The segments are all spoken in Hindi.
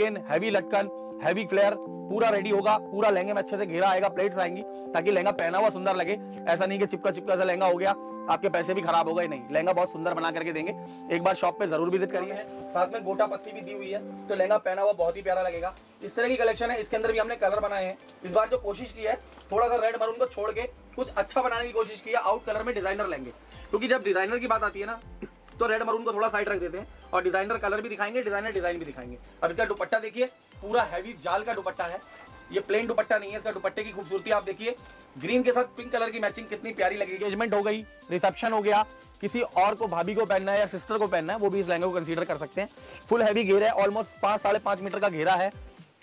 नेकेन हैवी लटकन हैवी फ्लेयर पूरा रेडी होगा, पूरा लहंगे में अच्छे से घेरा आएगा प्लेट्स आएँगी, ताकि लहंगा पहना हुआ सुंदर लगे। ऐसा नहीं कि चिपका चिपका सा लहंगा हो गया, आपके पैसे भी खराब हो गए, नहीं। लहंगा बहुत सुंदर बना करके देंगे। एक बार शॉप पे ज़रूर विज़िट करिए। साथ में गोटा पत्ती भी दी हुई है तो लहंगा पहना हुआ बहुत ही प्यारा लगेगा। इस तरह की कलेक्शन है, इसके अंदर भी हमने कलर बनाए हैं। इस बार जो कोशिश की है, थोड़ा सा रेड मरून को छोड़ के कुछ अच्छा बनाने की कोशिश की है आउट कलर में डिज़ाइनर लेंगे। क्योंकि जब डिज़ाइनर की बात आती है ना तो रेड मरून को थोड़ा साइड रख देते हैं। और डिज़ाइनर कलर भी दिखाएँगे डिज़ाइनर डिज़ाइन भी दिखाएँगे। अब इसका दुपट्टा देखिए, पूरा हैवी जाल का दुपट्टा है। ये प्लेन दुपट्टा नहीं है, इसका दुपट्टे की खूबसूरती आप देखिए। ग्रीन के साथ पिंक कलर की मैचिंग कितनी प्यारी लगेगी। एंगेजमेंट हो गई रिसेप्शन हो गया। किसी और को भाभी को पहनना है या सिस्टर को पहनना है, वो भी इस लहंगे को कंसीडर कर सकते हैं। फुल हैवी घेर है ऑलमोस्ट पाँच, साढ़े पाँच मीटर का घेरा है।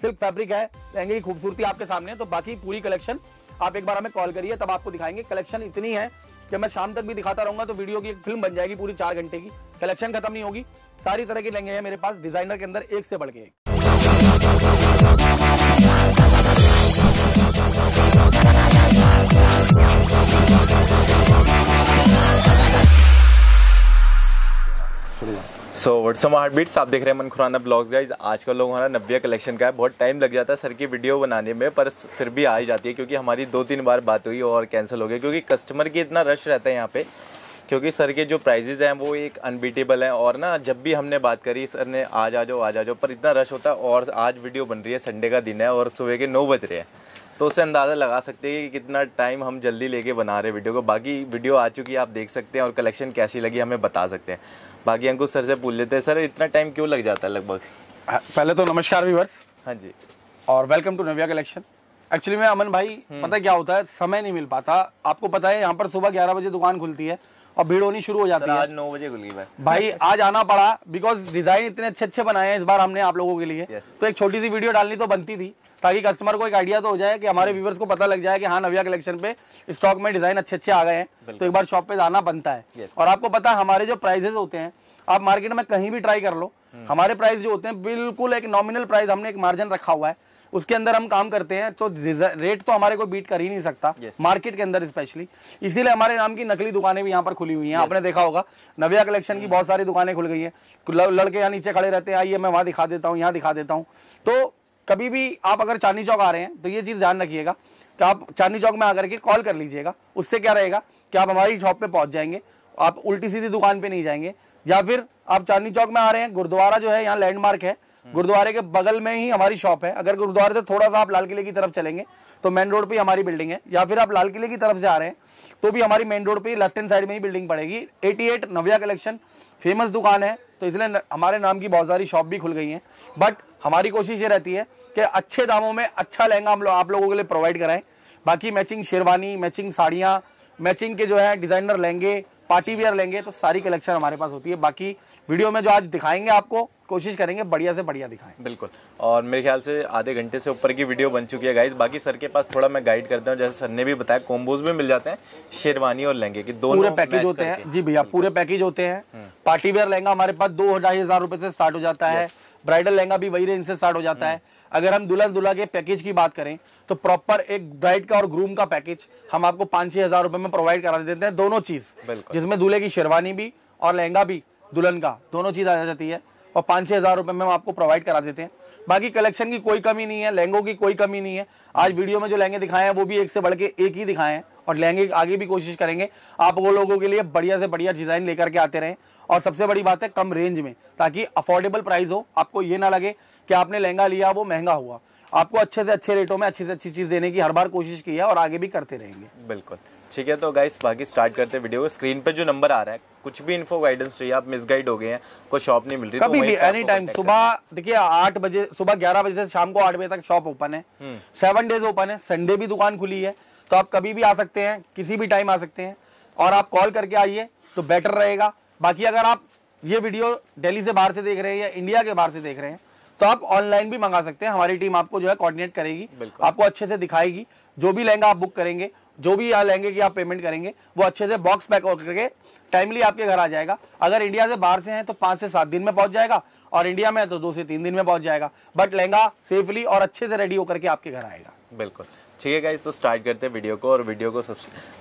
सिल्क फैब्रिक है, लहंगे की खूबसूरती आपके सामने है। तो बाकी पूरी कलेक्शन आप एक बार हमें कॉल करिए, तब आपको दिखाएँगे। कलेक्शन इतनी है कि मैं शाम तक भी दिखाता रहूँगा तो वीडियो की एक फ़िल्म बन जाएगी पूरी चार घंटे की। कलेक्शन खत्म नहीं होगी। सारी तरह की लहंगे हैं मेरे पास, डिज़ाइनर के अंदर एक से बढ़ के। एक सो व्हाट्सअप हार्ट बीट्स आप देख रहे हैं मन खुराना ब्लॉग्स गाइज़ आज का लोग हमारा नब्बे कलेक्शन का है। बहुत टाइम लग जाता है सर की वीडियो बनाने में, पर फिर भी आ ही जाती है, क्योंकि हमारी दो तीन बार बात हुई और कैंसिल हो गई, क्योंकि कस्टमर की इतना रश रहता है यहाँ पे, क्योंकि सर के जो प्राइजेज हैं, वो एक अनबीटेबल हैं। और ना, जब भी हमने बात करी, सर ने आज आ जाओ आज आ जाओ पर इतना रश होता है और आज वीडियो बन रही है संडे का दिन है और सुबह के नौ बज रहे हैं। तो उससे अंदाज़ा लगा सकते हैं कि कितना टाइम हम जल्दी लेके बना रहे वीडियो को। बाकी वीडियो आ चुकी है, आप देख सकते हैं और कलेक्शन कैसी लगी, हमें बता सकते हैं। बाकी अंकुश सर से पूछ लेते हैं। सर इतना टाइम क्यों लग जाता है लगभग? हाँ, पहले तो नमस्कार व्यूअर्स हाँ जी। और welcome to Navya collection actually में अमन भाई पता क्या होता है? समय नहीं मिल पाता। आपको पता है यहाँ पर सुबह ग्यारह बजे दुकान खुलती है और भीड़ होनी शुरू हो जाती है। आज नौ बजे खुल गई भाई भाई आज आना पड़ा बिकॉज़ डिज़ाइन इतने अच्छे अच्छे बनाए हैं इस बार हमने आप लोगों के लिए। Yes. तो एक छोटी सी वीडियो डालनी तो बनती थी ताकि कस्टमर को एक आइडिया तो हो जाए कि हमारे व्यूवर्स को पता लग जाए कि हाँ नव्या कलेक्शन पे स्टॉक में डिज़ाइन अच्छे अच्छे आ गए हैं। तो एक बार शॉप पे आना बनता है। और आपको पता है हमारे जो प्राइजेस होते हैं आप मार्केट में कहीं भी ट्राई कर लो हमारे प्राइस जो होते हैं बिल्कुल एक नॉमिनल प्राइस हमने एक मार्जिन रखा हुआ है। उसके अंदर हम काम करते हैं तो रेट तो हमारे को बीट कर ही नहीं सकता Yes. मार्केट के अंदर स्पेशली इसीलिए हमारे नाम की नकली दुकानें भी यहाँ पर खुली हुई हैं। yes. आपने देखा होगा नव्या कलेक्शन की बहुत सारी दुकानें खुल गई हैं। लड़के यहाँ नीचे खड़े रहते हैं आइए मैं वहाँ दिखा देता हूँ यहाँ दिखा देता हूँ। तो कभी भी आप अगर चांदनी चौक आ रहे हैं तो ये चीज़ ध्यान रखिएगा कि आप चांदनी चौक में आकर के कॉल कर लीजिएगा। उससे क्या रहेगा कि आप हमारी शॉप पे पहुँच जाएँगे। आप उल्टी सीधी दुकान पे नहीं जाएँगे। या फिर आप चांदनी चौक में आ रहे हैं गुरुद्वारा जो है यहाँ लैंडमार्क है। गुरुद्वारे के बगल में ही हमारी शॉप है। अगर गुरुद्वारे से थोड़ा सा आप लाल किले की तरफ़ चलेंगे तो मेन रोड पे हमारी बिल्डिंग है। या फिर आप लाल किले की तरफ़ से आ रहे हैं तो भी हमारी मेन रोड पे लेफ़्ट हैंड साइड में ही बिल्डिंग पड़ेगी। 88 नव्या कलेक्शन फ़ेमस दुकान है तो इसलिए हमारे नाम की बहुत सारी शॉप भी खुल गई हैं। बट हमारी कोशिश ये रहती है कि अच्छे दामों में अच्छा लहंगा हम लोग आप लोगों के लिए प्रोवाइड कराएँ। बाकी मैचिंग शेरवानी मैचिंग साड़ियाँ मैचिंग के जो है डिज़ाइनर लहंगे पार्टी वेयर लेंगे तो सारी कलेक्शन हमारे पास होती है। बाकी वीडियो में जो आज दिखाएँगे आपको कोशिश करेंगे बढ़िया से बढ़िया दिखाएँ। बिल्कुल। और मेरे ख्याल से आधे घंटे से ऊपर की वीडियो बन चुकी है गाइज़ बाकी सर के पास थोड़ा मैं गाइड करता हूँ जैसे सर ने भी बताया कॉम्बोज में मिल जाते हैं शेरवानी और लहंगे की दोनों पूरे पैकेज होते हैं। जी भैया पूरे पैकेज होते हैं। पार्टी वेयर लहंगा हमारे पास दो ढाई हज़ार रुपए से स्टार्ट हो जाता है। ब्राइडल लहंगा भी वही रेंज से स्टार्ट हो जाता है। अगर हम दुल्हन दुल्हा के पैकेज की बात करें तो प्रॉपर एक ब्राइड का और ग्रूम का पैकेज हम आपको पाँच छह हज़ार रुपए में प्रोवाइड करा देते हैं दोनों चीज़। जिसमें दूल्हे की शेरवानी भी और लहंगा भी दुल्हन का दोनों चीज़ आ जाती है और पाँच छह हज़ार रुपए में हम आपको प्रोवाइड करा देते हैं। बाकी कलेक्शन की कोई कमी नहीं है लहंगों की कोई कमी नहीं है। आज वीडियो में जो लहंगे दिखाए हैं वो भी एक से बढ़ के एक ही दिखाए हैं और लहंगे आगे भी कोशिश करेंगे। आप वो लोगों के लिए बढ़िया से बढ़िया डिज़ाइन लेकर के आते रहें। और सबसे बड़ी बात है कम रेंज में ताकि अफोर्डेबल प्राइस हो आपको ये ना लगे कि आपने लहंगा लिया वो महँगा हुआ। आपको अच्छे से अच्छे रेटों में अच्छी से अच्छी चीज़ देने की हर बार कोशिश की है और आगे भी करते रहेंगे। बिल्कुल। ठीक है तो गाइस बाकी स्टार्ट करते हैं वीडियो को स्क्रीन पे जो नंबर आ रहा है कुछ भी इन्फो गाइडेंस चाहिए आप मिसगाइड हो गए हैं कोई शॉप नहीं मिल रही तो कभी वहीं भी एनी टाइम सुबह देखिए आठ बजे सुबह ग्यारह बजे से शाम को आठ बजे तक शॉप ओपन है। सेवन डेज़ ओपन है संडे भी दुकान खुली है तो आप कभी भी आ सकते हैं किसी भी टाइम आ सकते हैं। और आप कॉल करके आइए तो बेटर रहेगा। बाकी अगर आप ये वीडियो दिल्ली से बाहर से देख रहे हैं या इंडिया के बाहर से देख रहे हैं तो आप ऑनलाइन भी मंगा सकते हैं। हमारी टीम आपको जो है कोऑर्डिनेट करेगी आपको अच्छे से दिखाएगी। जो भी लहंगा आप बुक करेंगे जो भी यहाँ लहंगे की आप पेमेंट करेंगे वो अच्छे से बॉक्स पैक करके टाइमली आपके घर आ जाएगा। अगर इंडिया से बाहर से हैं तो पाँच से सात दिन में पहुँच जाएगा और इंडिया में है तो दो से तीन दिन में पहुँच जाएगा। बट लहंगा सेफली और अच्छे से रेडी होकर के आपके घर आएगा। बिल्कुल। ठीक है गाइस तो स्टार्ट करते हैं वीडियो को और वीडियो को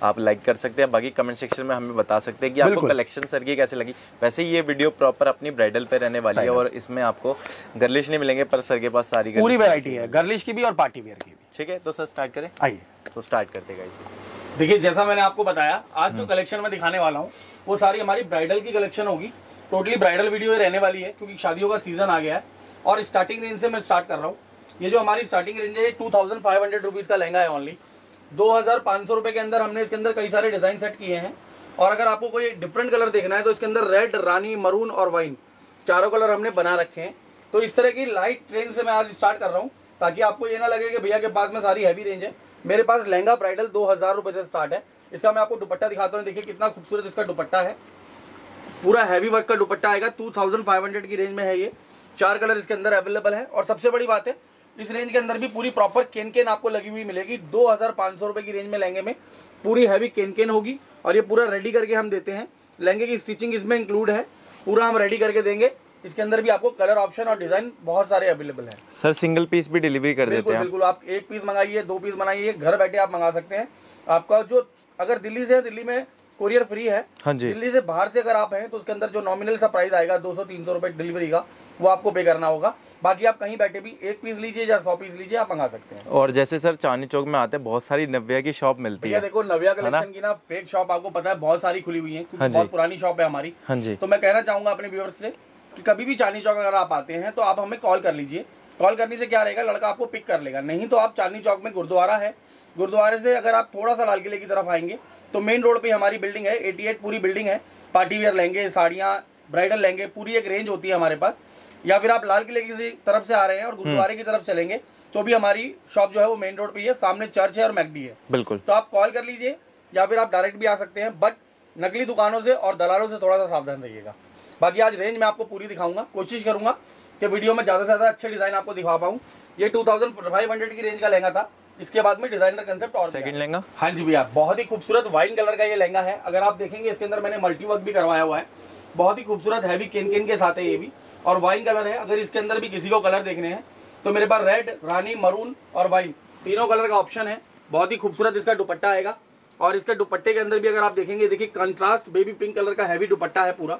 आप लाइक कर सकते हैं। बाकी कमेंट सेक्शन में हमें बता सकते हैं कि आपको कलेक्शन सर की कैसे लगी। वैसे ये वीडियो प्रॉपर अपनी ब्राइडल पे रहने वाली है और इसमें आपको गर्लिश नहीं मिलेंगे पर सर के पास सारी पूरी वेरायटी है। गर्लिश की भी और पार्टी वेयर की भी। ठीक है तो सर स्टार्ट करें। आइए। तो स्टार्ट करते गाइस देखिए जैसा मैंने आपको बताया आज हम्म। जो कलेक्शन मैं दिखाने वाला हूँ वो सारी हमारी ब्राइडल की कलेक्शन होगी। टोटली ब्राइडल वीडियो रहने वाली है क्योंकि शादियों का सीज़न आ गया है। और स्टार्टिंग रेंज से मैं स्टार्ट कर रहा हूँ। ये जो हमारी स्टार्टिंग रेंज है two thousand five hundred rupees का लहंगा है ओनली दो हज़ार पाँच सौ रुपए के अंदर हमने इसके अंदर कई सारे डिज़ाइन सेट किए हैं। और अगर आपको कोई डिफरेंट कलर देखना है तो इसके अंदर रेड रानी मरून और वाइन चारों कलर हमने बना रखे हैं। तो इस तरह की लाइट ट्रेन से मैं आज स्टार्ट कर रहा हूँ, ताकि आपको ये ना लगे कि भैया के पास में सारी हैवी रेंज है। मेरे पास लहंगा ब्राइडल दो हज़ार रुपए से स्टार्ट है। इसका मैं आपको दुपट्टा दिखाता हूँ, देखिए कितना खूबसूरत इसका दुपट्टा है। पूरा हैवी वर्क का दुपट्टा आएगा 2500 की रेंज में है ये। चार कलर इसके अंदर अवेलेबल है। और सबसे बड़ी बात है इस रेंज के अंदर भी पूरी प्रॉपर केन केन आपको लगी हुई मिलेगी। दो हज़ार पाँच सौ रुपए की रेंज में लहंगे में। पूरी हैवी केन केन होगी और ये पूरा रेडी करके हम देते हैं। लहंगे की स्टिचिंग इसमें इंक्लूड है। पूरा हम रेडी करके देंगे। इसके अंदर भी आपको कलर ऑप्शन और डिज़ाइन बहुत सारे अवेलेबल है। सर सिंगल पीस भी डिलीवरी कर देते हैं। बिल्कुल। आप एक पीस मंगाइए दो पीस मंगाइए घर बैठे आप मंगा सकते हैं। आपका जो अगर दिल्ली से दिल्ली में कोरियर फ्री है। हाँ जी। दिल्ली से बाहर से अगर आप हैं तो उसके अंदर जो नॉमिनल सा प्राइस आएगा 200 300 रुपए डिलीवरी का वो आपको पे करना होगा। बाकी आप कहीं बैठे भी एक पीस लीजिए या सौ पीस लीजिए आप मंगा सकते हैं। और जैसे सर चांदनी चौक में आते हैं बहुत सारी नव्या की शॉप मिलती है देखो नव्या कलेक्शन की ना फेक शॉप आपको पता है बहुत सारी खुली हुई है हाँ बहुत पुरानी शॉप है हमारी। हाँ जी। तो मैं कहना चाहूँगा अपने व्यूअर्स से कि कभी भी चांदनी चौक अगर आप आते हैं तो आप हमें कॉल कर लीजिए। कॉल करने से क्या रहेगा लड़का आपको पिक कर लेगा। नहीं तो आप चांदनी चौक में गुरुद्वारा है। गुरुद्वारे से अगर आप थोड़ा सा लाल किले की तरफ़ आएँगे तो मेन रोड पे हमारी बिल्डिंग है 88 पूरी बिल्डिंग है। पार्टी वेयर लहंगे साड़ियाँ ब्राइडल लहंगे पूरी एक रेंज होती है हमारे पास। या फिर आप लाल किले की तरफ़ से आ रहे हैं और गुरुद्वारे की तरफ़ चलेंगे तो भी हमारी शॉप जो है वो मेन रोड पे ही है सामने चर्च है और मैकडी है। बिल्कुल। तो आप कॉल कर लीजिए या फिर आप डायरेक्ट भी आ सकते हैं बट नकली दुकानों से और दलालों से थोड़ा सा सावधान रहिएगा। बाकी आज रेंज मैं आपको पूरी दिखाऊँगा कोशिश करूँगा कि वीडियो में ज़्यादा से ज़्यादा अच्छे डिज़ाइन आपको दिखा पाऊँ। ये 2500 की रेंज का लहंगा था इसके बाद में डिज़ाइनर कंसेप्ट और सेकंड। लेंगा हाँ जी भैया बहुत ही खूबसूरत वाइन कलर का ये लहंगा है। अगर आप देखेंगे इसके अंदर मैंने मल्टी वर्क भी करवाया हुआ है। बहुत ही खूबसूरत हैवी केन केन के साथ है ये भी। और वाइन कलर है। अगर इसके अंदर भी किसी को कलर देखने हैं तो मेरे पास रेड रानी मरून और वाइन तीनों कलर का ऑप्शन है। बहुत ही खूबसूरत इसका दुपट्टा आएगा। और इसके दुपट्टे के अंदर भी अगर आप देखेंगे, देखिए कंट्रास्ट बेबी पिंक कलर का हैवी दुपट्टा है पूरा।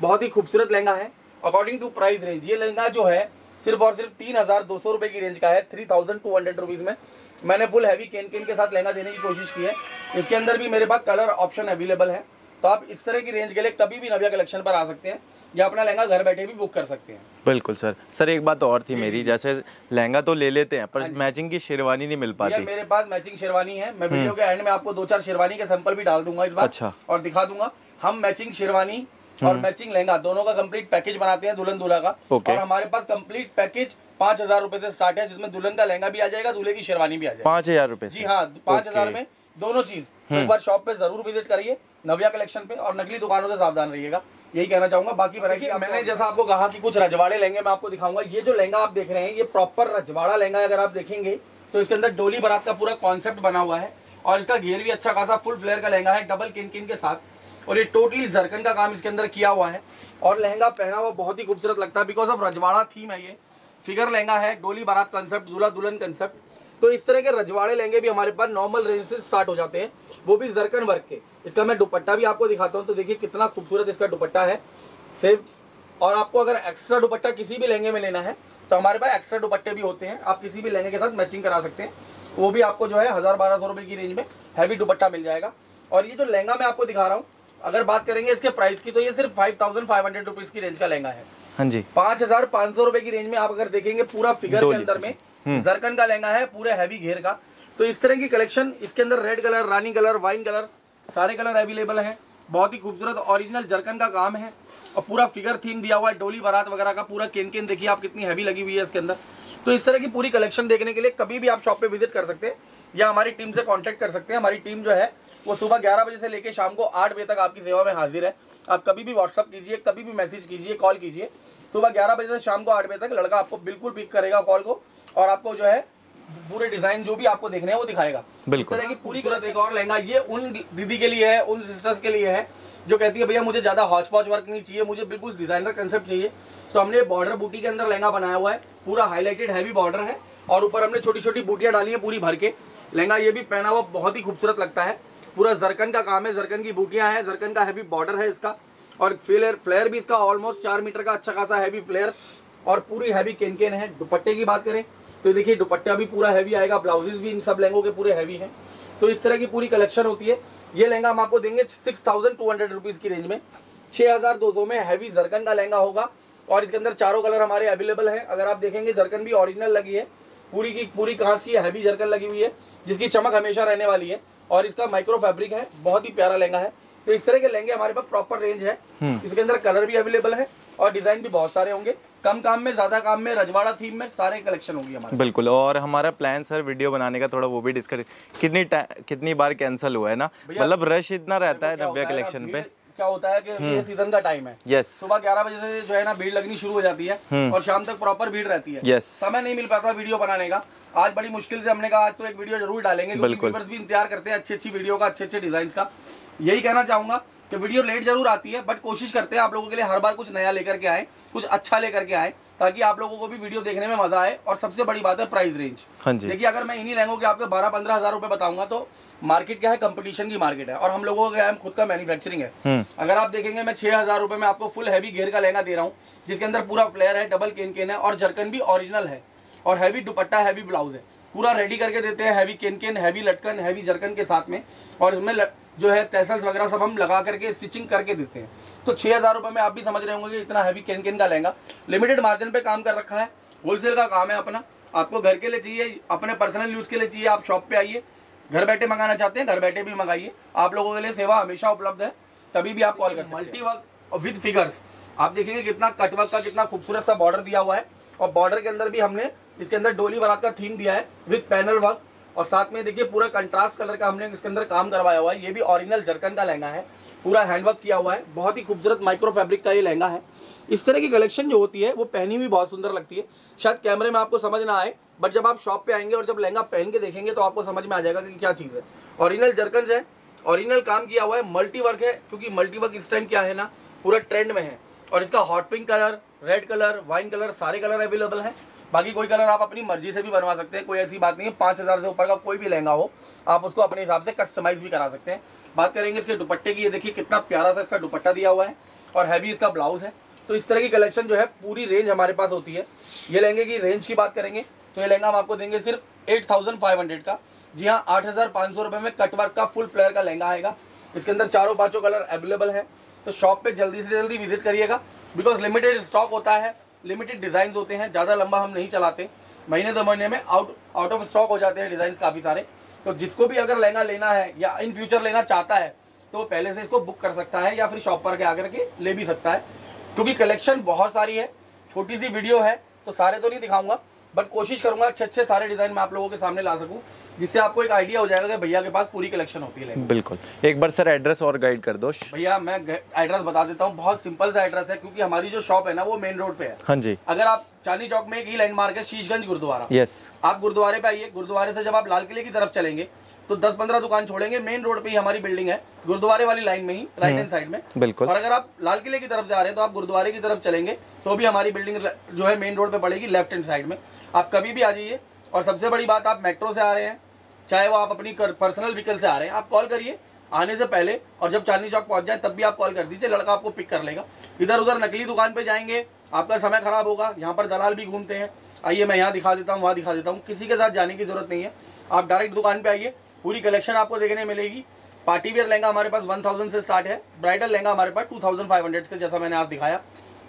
बहुत ही खूबसूरत लहंगा है। अकॉर्डिंग टू प्राइस रेंज ये लहंगा जो है, सिर्फ़ और सिर्फ़ तीन हज़ार दो सौ रुपए की रेंज का है three thousand two hundred rupees में। मैंने फुल हैवी केन केन के साथ लहंगा देने की कोशिश की है। इसके अंदर भी मेरे पास कलर ऑप्शन अवेलेबल है। तो आप इस तरह की रेंज के लिए कभी भी नव्या कलेक्शन पर आ सकते हैं। या अपना लहंगा घर बैठे भी बुक कर सकते हैं। बिल्कुल सर सर एक बात और थी मेरी जैसे लहंगा तो ले लेते हैं पर मैचिंग की शेरवानी नहीं मिल पाती। मेरे पास मैचिंग शेरवानी है मैं वीडियो के एंड में आपको दो चार शेरवानी के सैंपल भी डाल दूँगा इस बार अच्छा। और दिखा दूँगा। हम मैचिंग शेरवानी और मैचिंग लहंगा दोनों का कंप्लीट पैकेज बनाते हैं दुल्हन दूल्हा का। और हमारे पास कंप्लीट पैकेज पाँच हज़ार रुपए से स्टार्ट है जिसमें दुल्हन का लहंगा भी आ जाएगा दूल्हे की शेरवानी भी आ जाएगी। पाँच हज़ार रुपए जी हाँ पाँच हज़ार में दोनों चीज़। तो एक बार शॉप पे ज़रूर विज़िट करिए नविया कलेक्शन पे और नकली दुकानों से सावधान रहिएगा। यही कहना चाहूँगा बाकी वैरायटी मैंने जैसा आपको कहा कि कुछ रजवाड़े लहंगे मैं आपको दिखाऊँगा। ये जो लहंगा आप देख रहे हैं ये प्रॉपर रजवाड़ा लहंगा अगर आप देखेंगे तो इसके अंदर डोली बारात का पूरा कॉन्सेप्ट बना हुआ है। और इसका घेर भी अच्छा खासा फुल फ्लेयर का लहंगा है डबल किन किन के साथ। और ये टोटली जरकन का काम इसके अंदर किया हुआ है। और लहंगा पहना हुआ बहुत ही खूबसूरत लगता है बिकॉज़ ऑफ़ रजवाड़ा थीम है ये। फिगर लहंगा है डोली बारात कंसेप्ट दूल्हा दुल्हन कंसेप्ट तो इस तरह के रजवाड़े लहंगे भी हमारे पास नॉर्मल रेंज से स्टार्ट हो जाते हैं। वो भी जरकन वर्क के। इसका मैं दुपट्टा भी आपको दिखाता हूँ तो देखिए कितना खूबसूरत इसका दुपट्टा है। सेम और आपको अगर एक्स्ट्रा दुपट्टा किसी भी लहंगे में लेना है तो हमारे पास एक्स्ट्रा दुपट्टे भी होते हैं। आप किसी भी लहंगे के साथ मैचिंग करा सकते हैं। वो भी आपको जो है हज़ार बारह सौ रुपए की रेंज में हैवी दुपट्टा मिल जाएगा। और ये जो लहंगा मैं आपको दिखा रहा हूँ अगर बात करेंगे इसके प्राइस की तो ये सिर्फ़ five thousand five hundred rupees की रेंज का लहंगा है। हाँ जी। पाँच हज़ार पाँच सौ रुपए की रेंज में आप अगर देखेंगे पूरा फिगर के अंदर में जरकन का लहंगा है, पूरे हैवी घेर का। तो इस तरह की कलेक्शन इसके अंदर रेड कलर रानी कलर वाइन कलर सारे कलर अवेलेबल है। बहुत ही खूबसूरत ओरिजिनल जरकन का काम है। और पूरा फिगर थीम दिया हुआ है, डोली बारात वगैरह का पूरा केन केन देखिए आप कितनी हैवी लगी हुई है इसके अंदर। तो इस तरह की पूरी कलेक्शन देखने के लिए कभी भी आप शॉप पे विज़िट कर सकते हैं, या हमारी टीम से कांटेक्ट कर सकते हैं। हमारी टीम जो है, वो सुबह 11 बजे से लेकर शाम को आठ बजे तक आपकी सेवा में हाजिर है। आप कभी भी व्हाट्सअप कीजिए, कभी भी मैसेज कीजिए कॉल कीजिए। सुबह 11 बजे से शाम को आठ बजे तक लड़का आपको बिल्कुल पिक करेगा कॉल को। और आपको जो है पूरे डिज़ाइन जो भी आपको देखने हैं वो दिखाएगा। बिल्कुल। इस तरह की पूरी सूरत एक और लहंगा ये उन दीदी के लिए है उन सिस्टर्स के लिए है जो कहती है भैया मुझे ज़्यादा हॉच पॉच वर्क नहीं चाहिए मुझे बिल्कुल डिज़ाइनर कंसेप्ट चाहिए। तो हमने बॉर्डर बूटी के अंदर लहंगा बनाया हुआ है पूरा हाईलाइटेड हैवी बॉर्डर है और ऊपर हमने छोटी छोटी बूटियाँ डाली है पूरी भर के। लहंगा ये भी पहना हुआ बहुत ही खूबसूरत लगता है। पूरा जरकन का काम है जरकन की बूटियाँ हैं जरकन का हैवी बॉर्डर है इसका। और फ्लेयर फ्लेयर भी इसका ऑलमोस्ट चार मीटर का अच्छा खासा हैवी फ्लेयर और पूरी हैवी केनकेन है। दुपट्टे की बात करें तो देखिए दुपट्टा भी पूरा हैवी आएगा ब्लाउजेज भी इन सब लहंगों के पूरे हैवी हैं। तो इस तरह की पूरी कलेक्शन होती है। ये लहंगा हम आपको देंगे six thousand two hundred rupees की रेंज में। छह हज़ार दो सौ में हैवी जरकन का लहंगा होगा और इसके अंदर चारों कलर हमारे अवेलेबल है। अगर आप देखेंगे जरकन भी ओरिजिनल लगी है। पूरी की पूरी कांच की हैवी जरकन लगी हुई है जिसकी चमक हमेशा रहने वाली है और इसका माइक्रो फैब्रिक है बहुत ही प्यारा लहंगा है। तो इस तरह के लहंगे हमारे पास प्रॉपर रेंज है। इसके अंदर कलर भी अवेलेबल है और डिज़ाइन भी बहुत सारे होंगे। कम काम में ज़्यादा काम में रजवाड़ा थीम में सारे कलेक्शन होगी हमारे। बिल्कुल और हमारा प्लान सर वीडियो बनाने का थोड़ा वो भी डिस्कस कितनी कितनी बार कैंसिल हुआ है ना? मतलब रश इतना रहता है नब्बे कलेक्शन पे। क्या होता है कि ये सीज़न का टाइम है। यस सुबह ग्यारह बजे से जो है ना भीड़ लगनी शुरू हो जाती है और शाम तक प्रॉपर भीड़ रहती है। यस समय नहीं मिल पाता वीडियो बनाने का। आज बड़ी मुश्किल से हमने कहा आज तो एक वीडियो ज़रूर डालेंगे। भी इंतज़ार करते हैं अच्छी अच्छी वीडियो का अच्छे अच्छे डिज़ाइन का। यही कहना चाहूँगा कि वीडियो लेट ज़रूर आती है बट कोशिश करते हैं आप लोगों के लिए हर बार कुछ नया लेकर के आए कुछ अच्छा लेकर के आए ताकि आप लोगों को भी वीडियो देखने में मज़ा आए और सबसे बड़ी बात है प्राइस रेंज हाँ जी। देखिए अगर मैं इन्हीं लहंगों के आपको बारह पंद्रह हज़ार रुपए बताऊँगा तो मार्केट क्या है? कंपटीशन की मार्केट है और हम लोगों का खुद का मैन्युफैक्चरिंग है। हम्म। अगर आप देखेंगे मैं छह हज़ार रुपए में आपको फुल हैवी घेर का लहंगा दे रहा हूँ जिसके अंदर पूरा फ्लेयर है डबल केन केन है और जरकन भी ओरिजिनल है और हैवी दुपट्टा हैवी ब्लाउज है। पूरा रेडी करके देते हैं हैवी केन केन हैवी लटकन हैवी जरकन के साथ में और इसमें जो है टैसल्स वगैरह सब हम लगा करके स्टिचिंग करके देते हैं। तो छः हज़ार रुपये में आप भी समझ रहे होंगे कि इतना हैवी कैन कैन का लहंगा। लिमिटेड मार्जिन पे काम कर रखा है। होलसेल का काम है अपना। आपको घर के लिए चाहिए, अपने पर्सनल यूज़ के लिए चाहिए। आप शॉप पे आइए। घर बैठे मंगाना चाहते हैं, घर बैठे भी मंगाइए। आप लोगों के लिए सेवा हमेशा उपलब्ध है। तभी भी आप कॉल कर मल्टी वर्क विद फिगर्स आप देखेंगे कितना कटवर्क का, कितना खूबसूरत सा बॉर्डर दिया हुआ है। और बॉर्डर के अंदर भी हमने, इसके अंदर डोली बारात का थीम दिया है। विद पैनल वर्क और साथ में देखिए, पूरा कंट्रास्ट कलर का हमने इसके अंदर काम करवाया हुआ है। ये भी ओरिजिनल जरकन का लहंगा है। पूरा हैंडवर्क किया हुआ है। बहुत ही खूबसूरत माइक्रो फैब्रिक का ये लहंगा है। इस तरह की कलेक्शन जो होती है, वो पहनी हुई बहुत सुंदर लगती है। शायद कैमरे में आपको समझ ना आए बट जब आप शॉप पे आएँगे और जब लहंगा पहन के देखेंगे तो आपको समझ में आ जाएगा कि क्या चीज़ है। ओरिजिनल जरकन है। ओरिजिनल काम किया हुआ है। मल्टी वर्क है, क्योंकि मल्टी वर्क इस टाइम क्या है ना, पूरा ट्रेंड में है। और इसका hot pink colour red colour wine colour सारे कलर अवेलेबल है। बाकी कोई कलर आप अपनी मर्ज़ी से भी बनवा सकते हैं, कोई ऐसी बात नहीं है, पाँच हज़ार से ऊपर का कोई भी लहंगा हो, आप उसको अपने हिसाब से कस्टमाइज भी करा सकते हैं। बात करेंगे इसके दुपट्टे की, ये देखिए कितना प्यारा सा इसका दुपट्टा दिया हुआ है, और हैवी इसका ब्लाउज है। तो इस तरह की कलेक्शन जो है, पूरी रेंज हमारे पास होती है। ये लहंगे की रेंज की बात करेंगे तो ये लहंगा हम आपको देंगे सिर्फ़ एट थाउज़ेंड फाइव हंड्रेड का। जी हाँ आठ हज़ार पाँच सौ रुपए में कटवर्क का फुल फ्लेयर का लहंगा आएगा। इसके अंदर चारों पाँचों कलर अवेलेबल है। तो शॉप पे जल्दी से जल्दी विज़िट करिएगा बिकॉज़ लिमिटेड स्टॉक होता है। लिमिटेड डिज़ाइन होते हैं, ज़्यादा लंबा हम नहीं चलाते। महीने दो महीने में आउट आउट ऑफ़ स्टॉक हो जाते हैं डिज़ाइन काफ़ी सारे। तो जिसको भी अगर लहंगा लेना है या इन फ्यूचर लेना चाहता है तो पहले से इसको बुक कर सकता है या फिर शॉप पर के आकर के ले भी सकता है। क्योंकि कलेक्शन बहुत सारी है, छोटी सी वीडियो है तो सारे तो नहीं दिखाऊँगा बट कोशिश करूँगा अच्छे अच्छे सारे डिज़ाइन मैं आप लोगों के सामने ला सकूँ। जिससे आपको एक आइडिया हो जाएगा कि भैया के पास पूरी कलेक्शन होती है बिल्कुल। एक बार सर एड्रेस और गाइड कर दो। भैया मैं एड्रेस बता देता हूँ। बहुत सिंपल सा एड्रेस है क्योंकि हमारी जो शॉप है ना वो मेन रोड पे है। हाँ जी। अगर आप चांदी चौक में एक ही लैंडमार्क है शीशगंज गुरुद्वारा। यस आप गुरुद्वारे पे आइए। गुरुद्वारे से जब आप लाल किले की तरफ़ चलेंगे तो 10-15 दुकान छोड़ेंगे। मेन रोड पे ही हमारी बिल्डिंग है गुरुद्वारे वाली लाइन में ही राइट हैंड साइड में। बिल्कुल। और अगर आप लाल किले की तरफ़ आ रहे हैं तो आप गुरुद्वारे की तरफ़ चलेंगे तो भी हमारी बिल्डिंग जो है मेन रोड पे पड़ेगी लेफ़्ट हैंड साइड में। आप कभी भी आ जाइए। और सबसे बड़ी बात आप मेट्रो से आ रहे हैं। चाहे वो आप अपनी पर्सनल व्हीकल से आ रहे हैं, आप कॉल करिए, आने से पहले और जब चांदनी चौक पहुँच जाए, तब भी आप कॉल कर दीजिए, लड़का आपको पिक कर लेगा। इधर उधर नकली दुकान पे जाएँगे, आपका समय खराब होगा, यहाँ पर दलाल भी घूमते हैं। आइए, मैं यहाँ दिखा देता हूँ, वहाँ दिखा देता हूँ, किसी के साथ जाने की ज़रूरत नहीं है। आप डायरेक्ट दुकान पे आइए, पूरी कलेक्शन आपको देखने मिलेगी। पार्टी वेयर लहंगा हमारे पास 1000 से स्टार्ट है ब्राइडल लहंगा हमारे पास 2500 से, जैसा मैंने आप दिखाया।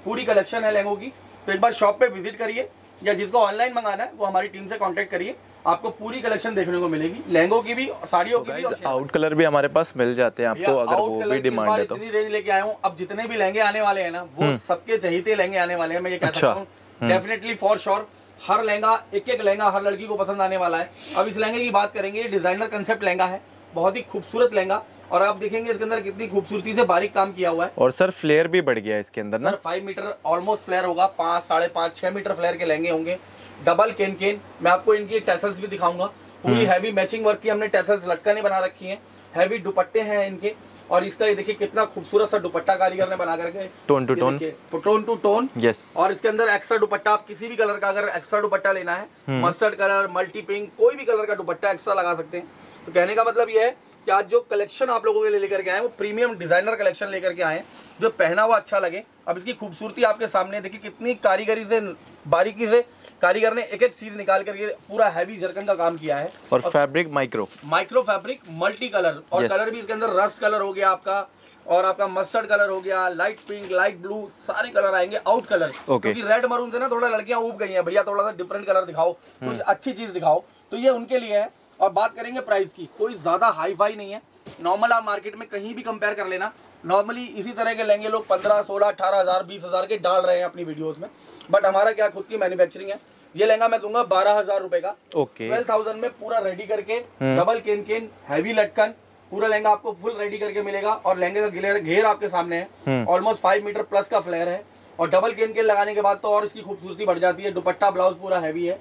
पूरी कलेक्शन है लहंगों की तो एक बार शॉप पे विज़िट करिए, या जिसको ऑनलाइन मंगाना है, वो हमारी टीम से कॉन्टैक्ट करिए। आपको पूरी कलेक्शन देखने को मिलेगी। लहंगों की भी साड़ियों की भी आउट कलर भी हमारे पास मिल जाते हैं आपको अगर वो भी डिमांड है तो। इतनी रेंज लेके आया हूँ अब जितने भी लहंगे आने वाले हैं ना वो सबके चहीते लहंगे आने वाले हैं मैं ये कह अच्छा। सकता हूँ। डेफिनेटली फॉर श्योर हर लहंगा एक एक लहंगा हर लड़की को पसंद आने वाला है। अब इस लहंगे की बात करेंगे ये डिज़ाइनर कंसेप्ट लहंगा है बहुत ही खूबसूरत लहंगा। और आप देखेंगे इसके अंदर कितनी खूबसूरती से बारीक काम किया हुआ है। और सर फ्लेयर भी बढ़ गया इसके अंदर ना? फाइव मीटर ऑलमोस्ट फ्लेयर होगा पाँच साढ़े पाँच छह मीटर फ्लेयर के लहंगे होंगे। डबल केन केन मैं आपको इनकी टेसल्स भी दिखाऊँगा। पूरी हैवी मैचिंग वर्क की हमने टेसल्स लटकाने बना रखी हैं। हैवी दुपट्टे हैं इनके। और इसका ये देखिए कितना खूबसूरत सा दुपट्टा कारीगर ने बना करके tone to tone tone to tone yes और इसके अंदर एक्स्ट्रा दुपट्टा आप किसी भी कलर का अगर एक्स्ट्रा दुपट्टा लेना है मस्टर्ड कलर मल्टी पिंक कोई भी कलर का दुपट्टा एक्स्ट्रा लगा सकते हैं। तो कहने का मतलब ये है कि आज जो कलेक्शन आप लोगों के लिए लेकर के आए वो प्रीमियम डिज़ाइनर कलेक्शन लेकर के आए जो पहना हुआ अच्छा लगे। अब इसकी खूबसूरती आपके सामने देखिए कितनी कारीगरी से बारीकी से कारीगर ने एक एक चीज़ निकाल करके पूरा हैवी जरकन का काम किया है। और fabric micro micro fabric multi colour और Yes. कलर भी इसके अंदर रस्ट कलर हो गया आपका और आपका मस्टर्ड कलर हो गया लाइट पिंक लाइट ब्लू सारे कलर आएँगे आउट कलर Okay. क्योंकि रेड मरून से ना थोड़ा लड़कियाँ उब गई हैं भैया थोड़ा सा डिफरेंट कलर दिखाओ हम्म। कुछ अच्छी चीज़ दिखाओ। तो ये उनके लिए है। और बात करेंगे प्राइस की कोई ज़्यादा हाई फाई नहीं है। नॉर्मल आप मार्केट में कहीं भी कंपेयर कर लेना। नॉर्मली इसी तरह के लहंगे लोग पंद्रह सोलह अठारह हज़ार बीस हज़ार के डाल रहे हैं अपनी वीडियोस में। बट हमारा क्या खुद की मैन्युफैक्चरिंग है। ये लहंगा मैं दूँगा बारह हज़ार रूपए का। ओके ट्वेल्व थाउज़ेंड में पूरा रेडी करके। डबल केन केन हैवी लटकन पूरा लहंगा आपको फुल रेडी करके मिलेगा। और लहंगे का घेर आपके सामने है। ऑलमोस्ट फाइव मीटर प्लस का फ्लेयर है। और डबल केन केन लगाने के बाद तो और इसकी खूबसूरती बढ़ जाती है। दुपट्टा ब्लाउज पूरा हैवी है।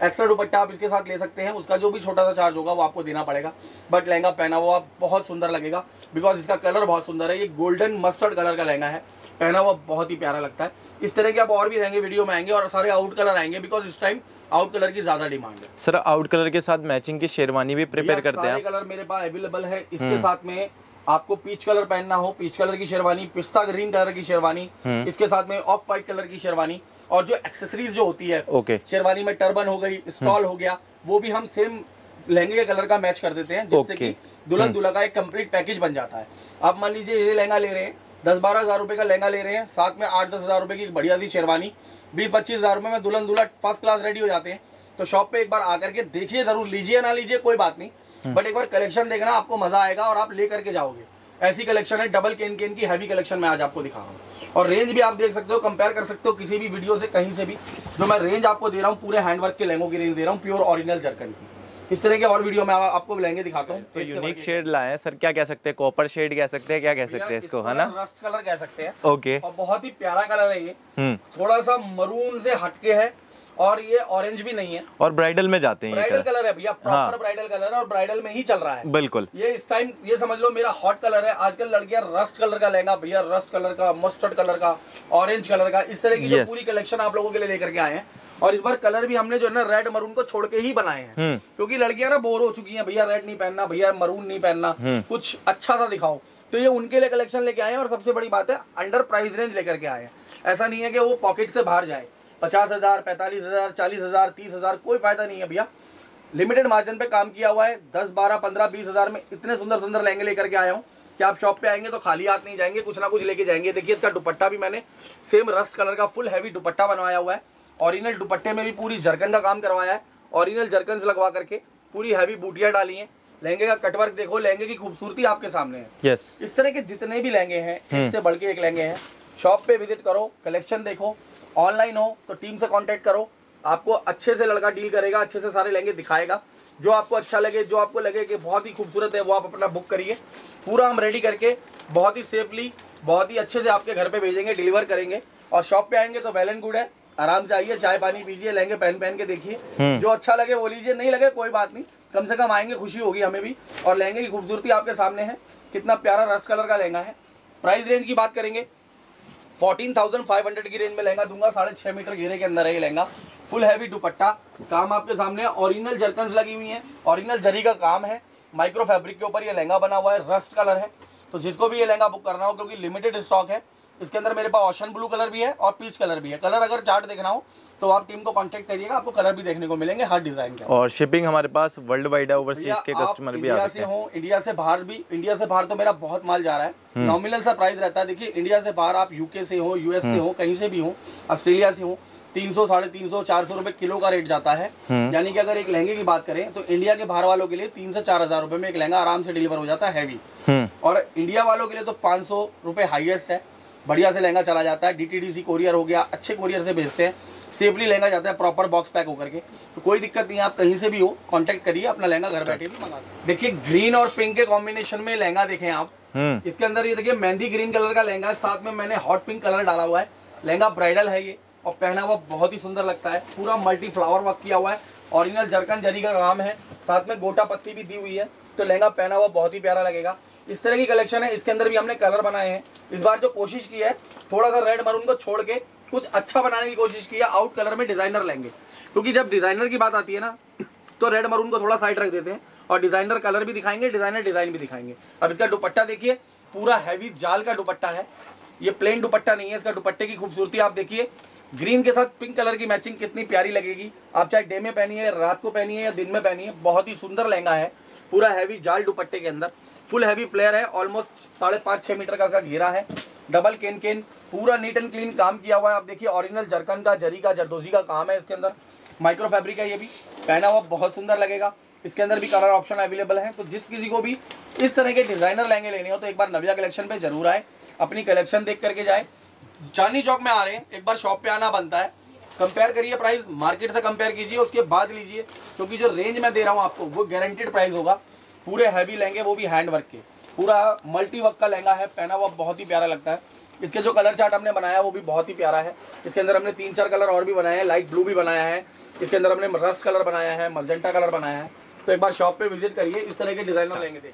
एक्स्ट्रा दुपट्टा आप इसके साथ ले सकते हैं। उसका जो भी छोटा सा चार्ज होगा वो आपको देना पड़ेगा। बट लहंगा पहना हुआ बहुत सुंदर लगेगा बिकॉज़ इसका कलर बहुत सुंदर है। ये गोल्डन मस्टर्ड कलर का लहंगा है। पहना हुआ बहुत ही प्यारा लगता है। इस तरह के आप और भी रहेंगे वीडियो में आएँगे और सारे आउट कलर आएँगे बिकॉज़ इस टाइम आउट कलर की ज़्यादा डिमांड है। सर आउट कलर के साथ मैचिंग की शेरवानी भी प्रिपेयर करते हैं कलर मेरे पास अवेलेबल है। इसके साथ में आपको पीच कलर पहनना हो। पीच कलर की शेरवानी पिस्ता ग्रीन कलर की शेरवानी। हम्म। इसके साथ में ऑफ़ व्हाइट कलर की शेरवानी। और जो एक्सेसरीज जो होती है ओके शेरवानी में टर्बन हो गई स्टॉल हो गया वो भी हम सेम लहंगे के कलर का मैच कर देते हैं जिससे. कि दुल्हन दूल्हा का एक कंप्लीट पैकेज बन जाता है। आप मान लीजिए ये लहंगा ले रहे हैं दस बारह हज़ार रुपए का लहंगा ले रहे हैं साथ में आठ दस हज़ार रुपए की बढ़िया सी शेरवानी बीस पच्चीस हज़ार रुपए में दुल्हन दूल्हा फ़र्स्ट क्लास रेडी हो जाते हैं। तो शॉप पे एक बार आकर के देखिए ज़रूर लीजिए ना लीजिए कोई बात नहीं। बट एक बार कलेक्शन देखना आपको मज़ा आएगा और आप ले करके जाओगे। ऐसी कलेक्शन है डबल केन केन की हैवी कलेक्शन मैं आज आपको दिखा रहा हूँ। और रेंज भी आप देख सकते हो कंपेयर कर सकते हो किसी भी वीडियो से कहीं से भी। जो मैं रेंज आपको दे रहा हूँ पूरे हैंडवर्क के लहंगों की रेंज दे रहा हूँ प्योर ओरिजिनल जरकन की। इस तरह के और वीडियो में आपको लहंगे दिखाता हूँ। तो यूनिक शेड लाए हैं सर क्या कह सकते हैं? कॉपर शेड कह सकते हैं क्या कह सकते हैं इसको इसको है ना रस्ट कलर कह सकते हैं। ओके और बहुत ही प्यारा कलर है ये। हम्म। थोड़ा सा मरून से हटके है। और ये ऑरेंज भी नहीं है। और ब्राइडल में जाते हैं ब्राइडल कलर। है भैया हाँ। प्रॉपर ब्राइडल कलर है और ब्राइडल में ही चल रहा है। बिल्कुल। ये इस टाइम ये समझ लो मेरा हॉट कलर है। आजकल लड़कियाँ रस्ट कलर का लहंगा भैया रस्ट कलर का मस्टर्ड कलर का ऑरेंज कलर का इस तरह की जो पूरी कलेक्शन आप लोगों के लिए लेकर के आए हैं। और इस बार कलर भी हमने जो है ना रेड मरून को छोड़ के ही बनाए हैं। हम्म। क्योंकि लड़कियाँ ना बोर हो चुकी हैं भैया रेड नहीं पहनना भैया मरून नहीं पहनना हम्म। कुछ अच्छा सा दिखाओ। तो ये उनके लिए कलेक्शन लेके आए हैं और सबसे बड़ी बात है अंडर प्राइस रेंज लेकर के आए हैं। ऐसा नहीं है कि वो पॉकेट से बाहर जाए। पचास हज़ार पैंतालीस हज़ार चालीस हज़ार तीस हज़ार कोई फ़ायदा नहीं है भैया। लिमिटेड मार्जिन पे काम किया हुआ है। दस बारह पंद्रह बीस हज़ार में इतने सुंदर सुंदर लहंगे लेकर के आया हूँ कि आप शॉप पे आएँगे तो खाली हाथ नहीं जाएँगे कुछ ना कुछ लेके जाएँगे। देखिए इसका दुपट्टा भी मैंने सेम रस्ट कलर का फुल हैवी दुपट्टा बनवाया हुआ है। ओरिजिनल दुपट्टे में भी पूरी जरकन का काम करवाया है। ओरिजिनल जरकन लगवा करके पूरी हैवी बूटियाँ डाली हैं। लहंगे का कटवर्क देखो लहंगे की खूबसूरती आपके सामने है। यस इस तरह के जितने भी लहंगे हैं हम्म। एक से बढ़ के एक लहंगे हैं शॉप पे विज़िट करो कलेक्शन देखो। ऑनलाइन हो तो टीम से कॉन्टेक्ट करो। आपको अच्छे से लड़का डील करेगा अच्छे से सारे लहंगे दिखाएगा। जो आपको अच्छा लगे जो आपको लगे कि बहुत ही खूबसूरत है वो आप अपना बुक करिए। पूरा हम रेडी करके बहुत ही सेफली बहुत ही अच्छे से आपके घर पे भेजेंगे डिलीवर करेंगे। और शॉप पे आएँगे तो वेल एंड गुड है। आराम से आइए चाय पानी पीजिए लहंगे पहन पहन के देखिए। हम्म। जो अच्छा लगे वो लीजिए नहीं लगे कोई बात नहीं। कम से कम आएँगे खुशी होगी हमें भी। और लहंगे की खूबसूरती आपके सामने है। कितना प्यारा रस्ट कलर का लहंगा है। प्राइस रेंज की बात करेंगे। 14,500 की रेंज में लहंगा दूँगा साढ़े छह मीटर घेरे के अंदर है लहंगा। फुल हैवी दुपट्टा काम आपके सामने ओरिजिनल जरकन्स लगी हुई है। ओरिजिनल जरी का काम है। माइक्रो फैब्रिक के ऊपर ये लहंगा बना हुआ है। रस्ट कलर है। तो जिसको भी ये लहंगा बुक करना हो क्योंकि लिमिटेड स्टॉक है इसके अंदर मेरे पास ऑशन ब्लू कलर भी है और पीच कलर भी है। कलर अगर चार्ट देखना हो तो आप टीम को कॉन्टेक्ट करिएगा आपको कलर भी देखने को मिलेंगे हर डिज़ाइन का और शिपिंग हमारे पास वर्ल्ड वाइड है ओवरसीज के कस्टमर भी आ इंडिया सकते से हैं। इंडिया से बाहर भी इंडिया से बाहर तो मेरा बहुत माल जा रहा हम्म। है नॉमिनल सा प्राइस रहता है देखिए इंडिया से बाहर आप यूके से हो यूएस हम्म। से हो कहीं से भी हो ऑस्ट्रेलिया से हो तीन सौ साढ़े तीन सौ चार सौ रुपए किलो का रेट जाता है। हम्म। यानी कि अगर एक लहंगे की बात करें तो इंडिया के बाहर वालों के लिए तीन से चार हज़ार रुपए में एक लहंगा आराम से डिलीवर हो जाता है हैवी हम्म। और इंडिया वालों के लिए तो पाँच सौ रुपए हाईएस्ट है। बढ़िया से लहंगा चला जाता है। डीटीडीसी कोरियर हो गया अच्छे कोरियर से भेजते हैं। सेफली लहंगा जाता है प्रॉपर बॉक्स पैक होकर के। तो कोई दिक्कत नहीं है आप कहीं से भी हो कांटेक्ट करिए अपना लहंगा घर बैठे भी मंगा देखिए ग्रीन और पिंक के कॉम्बिनेशन में लहंगा देखें आप। हम्म। इसके अंदर ये देखिए मेहंदी ग्रीन कलर का लहंगा है साथ में मैंने हॉट पिंक कलर डाला हुआ है। लहंगा ब्राइडल है ये और पहना हुआ बहुत ही सुंदर लगता है। पूरा मल्टी फ्लावर वर्क किया हुआ है। ओरिजिनल जरकन जरी का काम है। साथ में गोटा पत्ती भी दी हुई है तो लहंगा पहना हुआ बहुत ही प्यारा लगेगा। इस तरह की कलेक्शन है इसके अंदर भी हमने कलर बनाए हैं। इस बार जो कोशिश की है थोड़ा सा रेड मरून को छोड़ के कुछ अच्छा बनाने की कोशिश की है आउट कलर में डिज़ाइनर लेंगे। क्योंकि जब डिज़ाइनर की बात आती है ना तो रेड मरून को थोड़ा साइड रख देते हैं और डिज़ाइनर कलर भी दिखाएँगे डिज़ाइनर डिज़ाइन भी दिखाएँगे। अब इसका दुपट्टा देखिए, पूरा हैवी जाल का दुपट्टा है। ये प्लेन दुपट्टा नहीं है, इसका दुपट्टे की खूबसूरती आप देखिए। ग्रीन के साथ पिंक कलर की मैचिंग कितनी प्यारी लगेगी। आप चाहे डे में पहनिए, रात को पहनिए या दिन में पहनिए, बहुत ही सुंदर लहंगा है। पूरा हैवी जाल दुपट्टे के अंदर। फुल हैवी प्लेयर है ऑलमोस्ट साढ़े पाँच छः मीटर का घेरा है। डबल केन केन, पूरा नीट एंड क्लीन काम किया हुआ है। आप देखिए ओरिजिनल जरकन का, जरी का, जरदोजी का काम है इसके अंदर। माइक्रो फैब्रिक है ये भी। पहना हुआ बहुत सुंदर लगेगा। इसके अंदर भी कलर ऑप्शन अवेलेबल है। तो जिस किसी को भी इस तरह के डिज़ाइनर लहंगे लेने हो तो एक बार नविया कलेक्शन पे ज़रूर आए। अपनी कलेक्शन देख करके जाए। चांदनी चौक में आ रहे हैं। एक बार शॉप पे आना बनता है। कंपेयर करिए प्राइस मार्केट से कंपेयर कीजिए। उसके बाद लीजिए। क्योंकि जो रेंज मैं दे रहा हूँ आपको, वो गारंटेड प्राइस होगा। पूरे हैवी लहंगे, वो भी हैंड वर्क के। पूरा मल्टी वर्क का लहंगा है पहना हुआ बहुत ही प्यारा लगता है। इसके जो कलर चार्ट हमने बनाया वो भी बहुत ही प्यारा है। इसके अंदर हमने तीन चार कलर और भी बनाए हैं लाइट ब्लू भी बनाया है। इसके अंदर हमने रस्ट कलर बनाया है मर्जेंटा कलर बनाया है। तो एक बार शॉप पे विज़िट करिए इस तरह के डिज़ाइनर लेंगे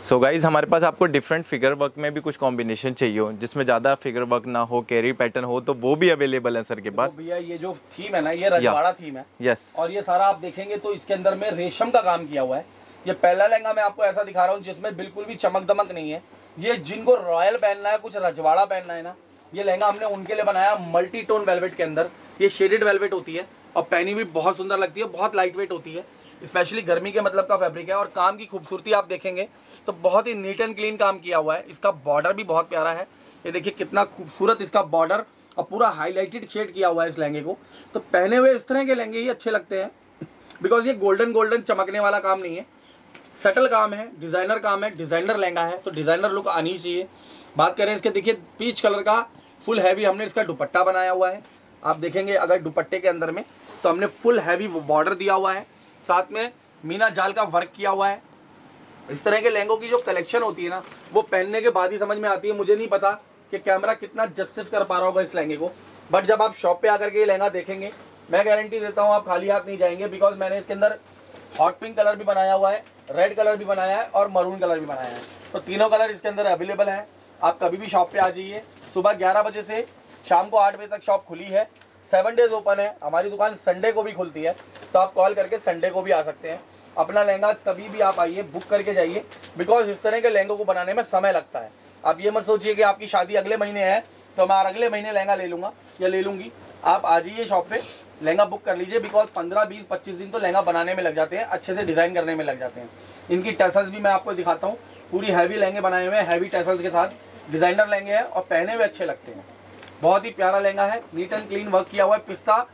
सो गाइज़ हमारे पास आपको डिफरेंट फिगर वर्क में भी कुछ कॉम्बिनेशन चाहिए हो जिसमें ज़्यादा फिगर वर्क ना हो कैरी पैटर्न हो तो वो भी अवेलेबल है सर के तो पास भैया ये जो थीम है ना ये रजवाड़ा थीम है। यस और ये सारा आप देखेंगे तो इसके अंदर में रेशम का काम किया हुआ है। ये पहला लहंगा मैं आपको ऐसा दिखा रहा हूँ जिसमें बिल्कुल भी चमक दमक नहीं है। ये जिनको रॉयल पहनना है, कुछ रजवाड़ा पहनना है ना, ये लहंगा हमने उनके लिए बनाया मल्टी टोन वेलवेट के अंदर। ये शेडेड वेलवेट होती है और पहनी भी बहुत सुंदर लगती है, बहुत लाइट वेट होती है। स्पेशली गर्मी के मतलब का फैब्रिक है और काम की खूबसूरती आप देखेंगे तो बहुत ही नीट एंड क्लीन काम किया हुआ है। इसका बॉर्डर भी बहुत प्यारा है। ये देखिए कितना खूबसूरत इसका बॉर्डर और पूरा हाईलाइटेड शेड किया हुआ है इस लहंगे को। तो पहने हुए इस तरह के लहंगे ही अच्छे लगते हैं। बिकॉज़ ये गोल्डन गोल्डन चमकने वाला काम नहीं है। सेटल काम है डिज़ाइनर काम है डिज़ाइनर लहंगा है तो डिज़ाइनर लुक आनी चाहिए। बात करें इसके, देखिए पीच कलर का फुल हैवी हमने इसका दुपट्टा बनाया हुआ है। आप देखेंगे अगर दुपट्टे के अंदर में तो हमने फुल हैवी बॉर्डर दिया हुआ है। साथ में मीना जाल का वर्क किया हुआ है। इस तरह के लहंगों की जो कलेक्शन होती है ना, वो पहनने के बाद ही समझ में आती है। मुझे नहीं पता कि कैमरा कितना जस्टिस कर पा रहा होगा इस लहंगे को। बट जब आप शॉप पे आकर के ये लहंगा देखेंगे, मैं गारंटी देता हूँ आप खाली हाथ नहीं जाएँगे बिकॉज़ मैंने इसके अंदर हॉट पिंक कलर भी बनाया हुआ है। रेड कलर भी बनाया है और मरून कलर भी बनाया है। तो तीनों कलर इसके अंदर अवेलेबल है। आप कभी भी शॉप पे आ जाइए। सुबह ग्यारह बजे से शाम को आठ बजे तक शॉप खुली है। सेवन डेज़ ओपन है। हमारी दुकान संडे को भी खुलती है। तो आप कॉल करके संडे को भी आ सकते हैं। अपना लहंगा कभी भी आप आइए बुक करके जाइए। बिकॉज़ इस तरह के लहंगों को बनाने में समय लगता है। आप ये मत सोचिए कि आपकी शादी अगले महीने है तो मैं अगले महीने लहंगा ले लूँगा। या ले लूँगी। आप आ जाइए शॉप पे। लहंगा बुक कर लीजिए बिकॉज़ पंद्रह, बीस, पच्चीस दिन तो लहंगा बनाने में लग जाते हैं, अच्छे से डिज़ाइन करने में लग जाते हैं। इनकी टैसल्स भी मैं आपको दिखाता हूँ। पूरी हैवी लहंगे बनाए हुए हैवी टैसल्स के साथ। डिज़ाइनर लहंगे हैं और पहने हुए अच्छे लगते हैं। बहुत ही प्यारा लहंगा है नीट एंड क्लीन वर्क किया हुआ है, पिस्ता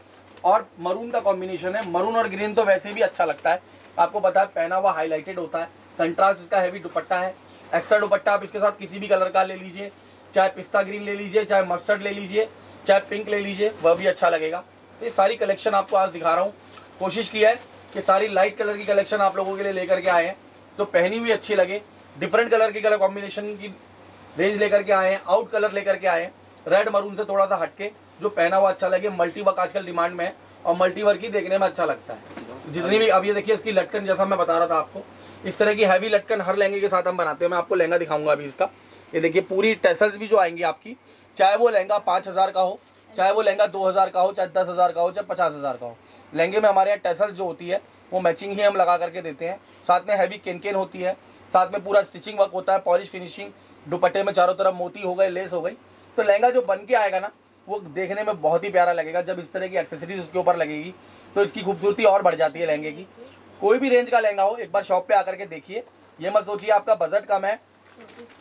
और मरून का कॉम्बिनेशन है। मरून और ग्रीन तो वैसे भी अच्छा लगता है। आपको पता है, पहना हुआ हाईलाइटेड होता है। कंट्रास्ट इसका हैवी दुपट्टा है। एक्स्ट्रा दुपट्टा आप इसके साथ किसी भी कलर का ले लीजिए। चाहे पिस्ता ग्रीन ले लीजिए, चाहे मस्टर्ड ले लीजिए, चाहे पिंक ले लीजिए, वह भी अच्छा लगेगा। ये सारी कलेक्शन आपको आज दिखा रहा हूँ। कोशिश की है कि सारी लाइट कलर की कलेक्शन आप लोगों के लिए लेकर के आए हैं। तो पहनी हुई अच्छी लगे। डिफरेंट कलर की कलर कॉम्बिनेशन की रेंज लेकर के आए हैं आउट कलर लेकर के आए हैं। रेड मरून से थोड़ा सा हटके जो पहना हुआ अच्छा लगे मल्टी वर्क आजकल डिमांड में है और मल्टी वर्क ही देखने में अच्छा लगता है। जितनी भी, अब ये देखिए इसकी लटकन जैसा मैं बता रहा था आपको। इस तरह की हैवी लटकन हर लहंगे के साथ हम बनाते हैं। मैं आपको लहंगा दिखाऊँगा अभी इसका। ये देखिए पूरी टेसल्स भी जो आएँगी आपकी, चाहे वो लहंगा पाँच हज़ार का हो चाहे वो लहंगा दो हज़ार का हो, चाहे दस हज़ार का हो, चाहे पचास हज़ार का हो। लहंगे में हमारे यहाँ टेसल्स जो होती है, वो मैचिंग ही हम लगा करके देते हैं। साथ में हैवी केन होती है। साथ में पूरा स्टिचिंग वर्क होता है पॉलिश फिनिशिंग दुपट्टे में चारों तरफ़ मोती हो गए लेस हो गई। तो लहंगा जो बन के आएगा ना, वो देखने में बहुत ही प्यारा लगेगा। जब इस तरह की एक्सेसरीज उसके ऊपर लगेगी तो इसकी खूबसूरती और बढ़ जाती है लहंगे की। कोई भी रेंज का लहंगा हो, एक बार शॉप पे आकर के देखिए। ये मत सोचिए, आपका बजट कम है।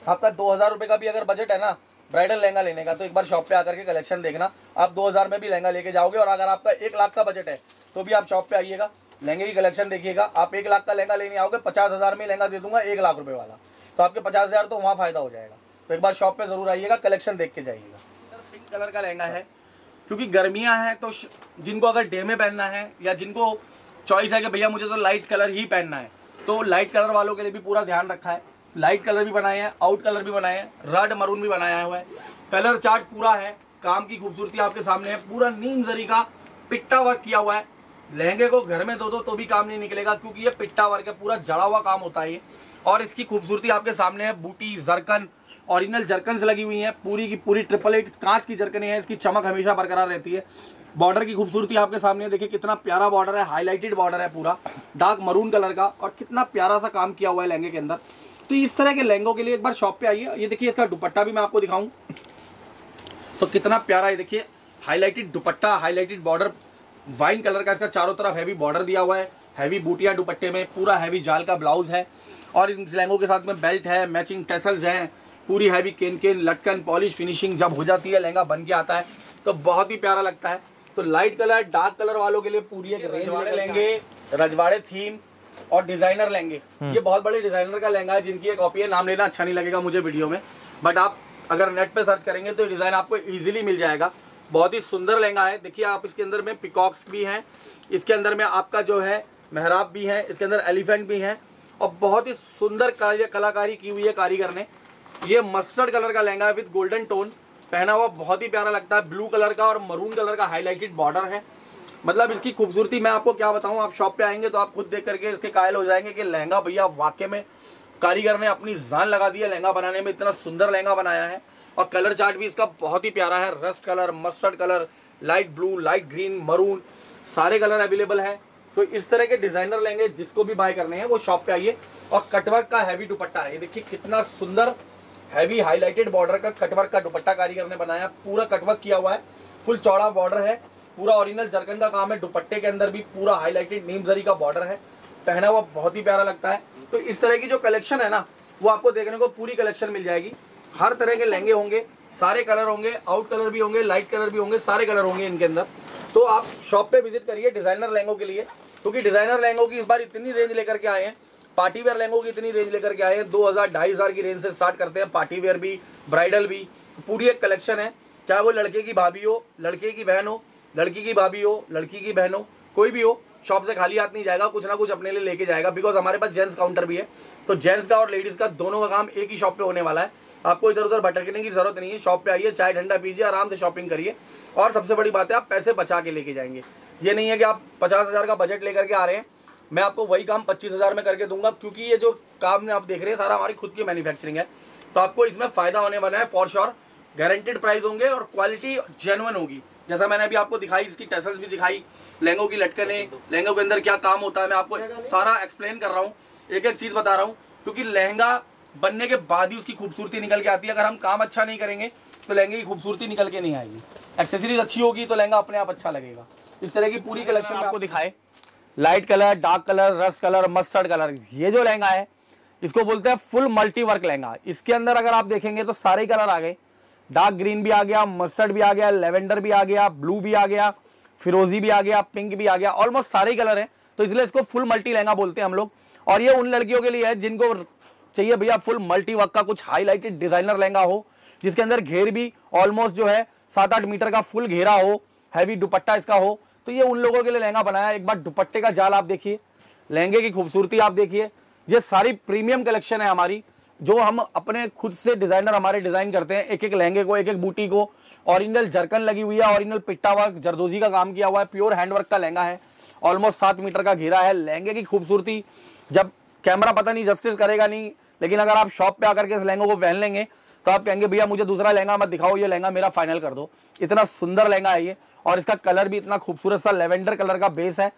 आपका दो हज़ार रुपये का भी अगर बजट है ना ब्राइडल लहंगा लेने का तो एक बार शॉप पे आकर के कलेक्शन देखना। आप दो हज़ार में भी लहंगा लेके जाओगे और अगर आपका एक लाख का बजट है तो भी आप शॉप पे आइएगा, लहंगे की कलेक्शन देखिएगा। आप एक लाख का लहंगा लेने आओगे, पचास हज़ार में लहंगा दे दूँगा, एक लाख रुपए वाला। तो आपके पचास हज़ार तो वहाँ फ़ायदा हो जाएगा। तो एक बार शॉप पे ज़रूर आइएगा कलेक्शन देख के जाइएगा। पिंक कलर का लहंगा है, क्योंकि गर्मियाँ हैं तो जिनको अगर डे में पहनना है, या जिनको चॉइस है कि भैया मुझे तो लाइट कलर ही पहनना है तो लाइट कलर वालों के लिए भी पूरा ध्यान रखा है। लाइट कलर भी बनाए हैं, आउट कलर भी बनाए हैं, रेड, मरून भी बनाया हुआ है। कलर चार्ट पूरा है, काम की खूबसूरती आपके सामने है, पूरा नीम जरी का पिट्टा वर्क किया हुआ है। लहंगे को घर में दो दो तो भी काम नहीं निकलेगा, क्योंकि ये पिट्टा वर्क है, पूरा जड़ा हुआ काम होता है ये। और इसकी खूबसूरती आपके सामने है, बूटी, जरकन ओरिजिनल जरकन लगी हुई है, पूरी की पूरी ट्रिपल एट कांच की जरकने हैं, इसकी चमक हमेशा बरकरार रहती है। बॉर्डर की खूबसूरती आपके सामने है, देखिए कितना प्यारा बॉर्डर है हाईलाइटेड बॉर्डर है पूरा डार्क मरून कलर का, और कितना प्यारा सा काम किया हुआ है लहंगे के अंदर। तो इस तरह के लहंगों के लिए एक बार शॉप पे आइए। ये देखिए इसका दुपट्टा भी मैं आपको दिखाऊँ। तो कितना प्यारा है देखिए highlighted dupatta highlighted border wine colour का इसका चारों तरफ़ हैवी बॉर्डर दिया हुआ है। हैवी बूटिया दुपट्टे में पूरा हैवी जाल का ब्लाउज है। और इन लहंगों के साथ में बेल्ट है मैचिंग टेसल्स हैं। पूरी हैवी केन केन लटकन पॉलिश फिनिशिंग जब हो जाती है लहंगा बन के आता है। तो बहुत ही प्यारा लगता है। तो लाइट कलर डार्क कलर वालों के लिए पूरी एक रजवाड़े लेंगे रजवाड़े थीम और डिज़ाइनर लेंगे। ये बहुत बड़े डिज़ाइनर का लहंगा है जिनकी एक कॉपी है। नाम लेना अच्छा नहीं लगेगा मुझे वीडियो में। बट आप अगर नेट पे सर्च करेंगे तो डिज़ाइन आपको इजीली मिल जाएगा। बहुत ही सुंदर लहंगा है। देखिए आप इसके अंदर में पिकॉक्स भी हैं। इसके अंदर में आपका जो है मेहराब भी है। इसके अंदर एलिफेंट भी है। और बहुत ही सुंदर कलाकारी की हुई है कारीगर ने। ये मस्टर्ड कलर का लहंगा है विद गोल्डन टोन पहना हुआ बहुत ही प्यारा लगता है। ब्लू कलर का और मरून कलर का हाईलाइटेड बॉर्डर है। मतलब इसकी खूबसूरती मैं आपको क्या बताऊँ, आप शॉप पे आएँगे तो आप खुद देख करके इसके कायल हो जाएँगे कि लहंगा भैया वाकई में कारीगर ने अपनी जान लगा दी है, लहंगा बनाने में इतना सुंदर लहंगा बनाया है। और कलर चार्ट भी इसका बहुत ही प्यारा है rust colour mustard colour light blue light green maroon सारे कलर अवेलेबल है। तो इस तरह के डिज़ाइनर लेंगे जिसको भी बाय करने हैं, वो शॉप पे आइए। और कटवर्क का हैवी दुपट्टा है। ये देखिए कितना सुंदर हैवी हाईलाइटेड बॉर्डर का कटवर्क का दुपट्टा कारीगर ने बनाया। पूरा कटवर्क किया हुआ है। फुल चौड़ा बॉर्डर है। पूरा ओरिजिनल जरकन का काम है, दुपट्टे के अंदर भी पूरा हाईलाइटेड नीम जरी का बॉर्डर है। पहना हुआ बहुत ही प्यारा लगता है। तो इस तरह की जो कलेक्शन है ना, वो आपको देखने को पूरी कलेक्शन मिल जाएगी। हर तरह के लहंगे होंगे, सारे कलर होंगे आउट कलर भी होंगे लाइट कलर भी होंगे, सारे कलर होंगे इनके अंदर। तो आप शॉप पे विज़िट करिए डिज़ाइनर लहंगों के लिए, क्योंकि डिज़ाइनर लहंगों की इस बार इतनी रेंज लेकर के आए हैं। पार्टी वेयर लहंगों की इतनी रेंज लेकर के आए हैं। दो हज़ार ढाई हज़ार की रेंज से स्टार्ट करते हैं पार्टी वेयर भी ब्राइडल भी। पूरी एक कलेक्शन है, चाहे वो लड़के की भाभी हो, लड़के की बहन हो लड़की की भाभी हो, लड़की की बहन हो, कोई भी हो, शॉप से खाली हाथ नहीं जाएगा, कुछ ना कुछ अपने लिए लेके जाएगा बिकॉज़ हमारे पास जेंट्स काउंटर भी है। तो जेंट्स का और लेडीज़ का दोनों का काम एक ही शॉप पे होने वाला है। आपको इधर उधर भटकने की ज़रूरत नहीं है शॉप पे आइए, चाय ठंडा पीजिए, आराम से शॉपिंग करिए। और सबसे बड़ी बात है, आप पैसे बचा के लेके जाएँगे। ये नहीं है कि आप पचास हज़ार का बजट लेकर के आ रहे हैं। मैं आपको वही काम पच्चीस हज़ार में करके दूँगा, क्योंकि ये जो काम आप देख रहे हैं, सारा हमारी खुद की मैन्युफैक्चरिंग है। तो आपको इसमें फ़ायदा होने वाला है फॉर श्योर गारंटेड प्राइस होंगे और क्वालिटी जेनुअन होगी। जैसा मैंने अभी आपको दिखाई इसकी टेसल्स भी दिखाई लहंगों की लटकने लहंगों के अंदर क्या काम होता है मैं आपको सारा एक्सप्लेन कर रहा हूँ। एक एक चीज़ बता रहा हूँ क्योंकि लहंगा बनने के बाद ही उसकी खूबसूरती निकल के आती है। अगर हम काम अच्छा नहीं करेंगे तो लहंगे की खूबसूरती निकल के नहीं आएगी। एक्सेसरीज अच्छी होगी तो लहंगा अपने आप अच्छा लगेगा। इस तरह की पूरी कलेक्शन आपको दिखाए। Light colour dark colour rust colour mustard colour ये जो लहंगा है इसको बोलते हैं फुल मल्टी वर्क लहंगा। इसके अंदर अगर आप देखेंगे तो सारे कलर आ गए। डार्क ग्रीन भी आ गया, मस्टर्ड भी आ गया, लेवेंडर भी आ गया, ब्लू भी आ गया, फिरोजी भी आ गया, पिंक भी आ गया ऑलमोस्ट सारे कलर है। तो इसलिए इसको फुल मल्टी लहंगा बोलते हैं हम लोग। और ये उन लड़कियों के लिए है जिनको चाहिए भैया फुल मल्टी वर्क का कुछ हाईलाइटेड डिज़ाइनर लहंगा हो, जिसके अंदर घेर भी ऑलमोस्ट जो है सात आठ मीटर का फुल घेरा हो हैवी दुपट्टा इसका हो। तो ये उन लोगों के लिए लहंगा बनाया एक बार दुपट्टे का जाल आप देखिए, लहंगे की खूबसूरती आप देखिए। ये सारी प्रीमियम कलेक्शन है हमारी। जो हम अपने खुद से डिज़ाइनर हमारे डिज़ाइन करते हैं एक एक लहंगे को एक एक बूटी को ओरिजिनल जरकन लगी हुई है ओरिजिनल पिट्टा वर्क जरदोजी का काम किया हुआ है प्योर हैंडवर्क का लहंगा है ऑलमोस्ट सात मीटर का घेरा है, लहंगे की खूबसूरती, जब कैमरा पता नहीं जस्टिस करेगा नहीं, लेकिन अगर आप शॉप पे आकर के इस लहंगों को पहन लेंगे तो आप कहेंगे, भैया, मुझे दूसरा लहंगा मत दिखाओ, ये लहंगा मेरा फाइनल कर दो। इतना सुंदर लहंगा है ये, और इसका कलर भी इतना खूबसूरत सा लेवेंडर कलर का बेस है।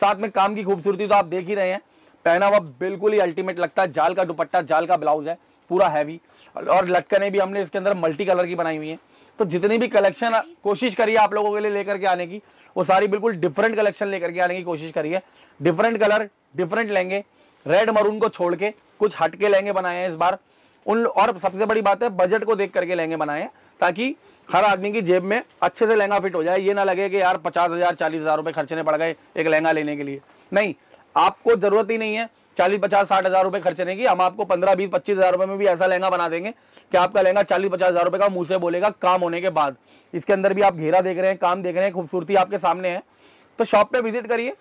साथ में काम की खूबसूरती तो आप देख ही रहे हैं। पहना हुआ बिल्कुल ही अल्टीमेट लगता है। जाल का दुपट्टा, जाल का ब्लाउज है, पूरा हैवी और लटकने भी हमने इसके अंदर मल्टी कलर की बनाई हुई है। तो जितनी भी कलेक्शन कोशिश करिए आप लोगों के लिए लेकर के आने की, वो सारी बिल्कुल डिफरेंट कलेक्शन लेकर के आने की कोशिश करिए डिफरेंट कलर डिफरेंट लेंगे। रेड मरून को छोड़ के कुछ हटके लेंगे बनाए हैं इस बार। उन और सबसे बड़ी बात है बजट को देख करके लेंगे बनाए हैं, ताकि हर आदमी की जेब में अच्छे से लहंगा फिट हो जाए। ये ना लगे कि यार पचास हज़ार, चालीस हज़ार रुपए खर्चने पड़ गए एक लहंगा लेने के लिए। नहीं आपको ज़रूरत ही नहीं है चालीस, पचास, साठ हज़ार रुपए खर्चने की। हम आपको पंद्रह, बीस, पच्चीस हज़ार रुपए में भी ऐसा लहंगा बना देंगे कि आपका लहंगा चालीस, पचास हज़ार रुपए का मुँह से बोलेगा काम होने के बाद। इसके अंदर भी आप घेरा देख रहे हैं, काम देख रहे हैं, खूबसूरती आपके सामने है। तो शॉप पे विज़िट करिए,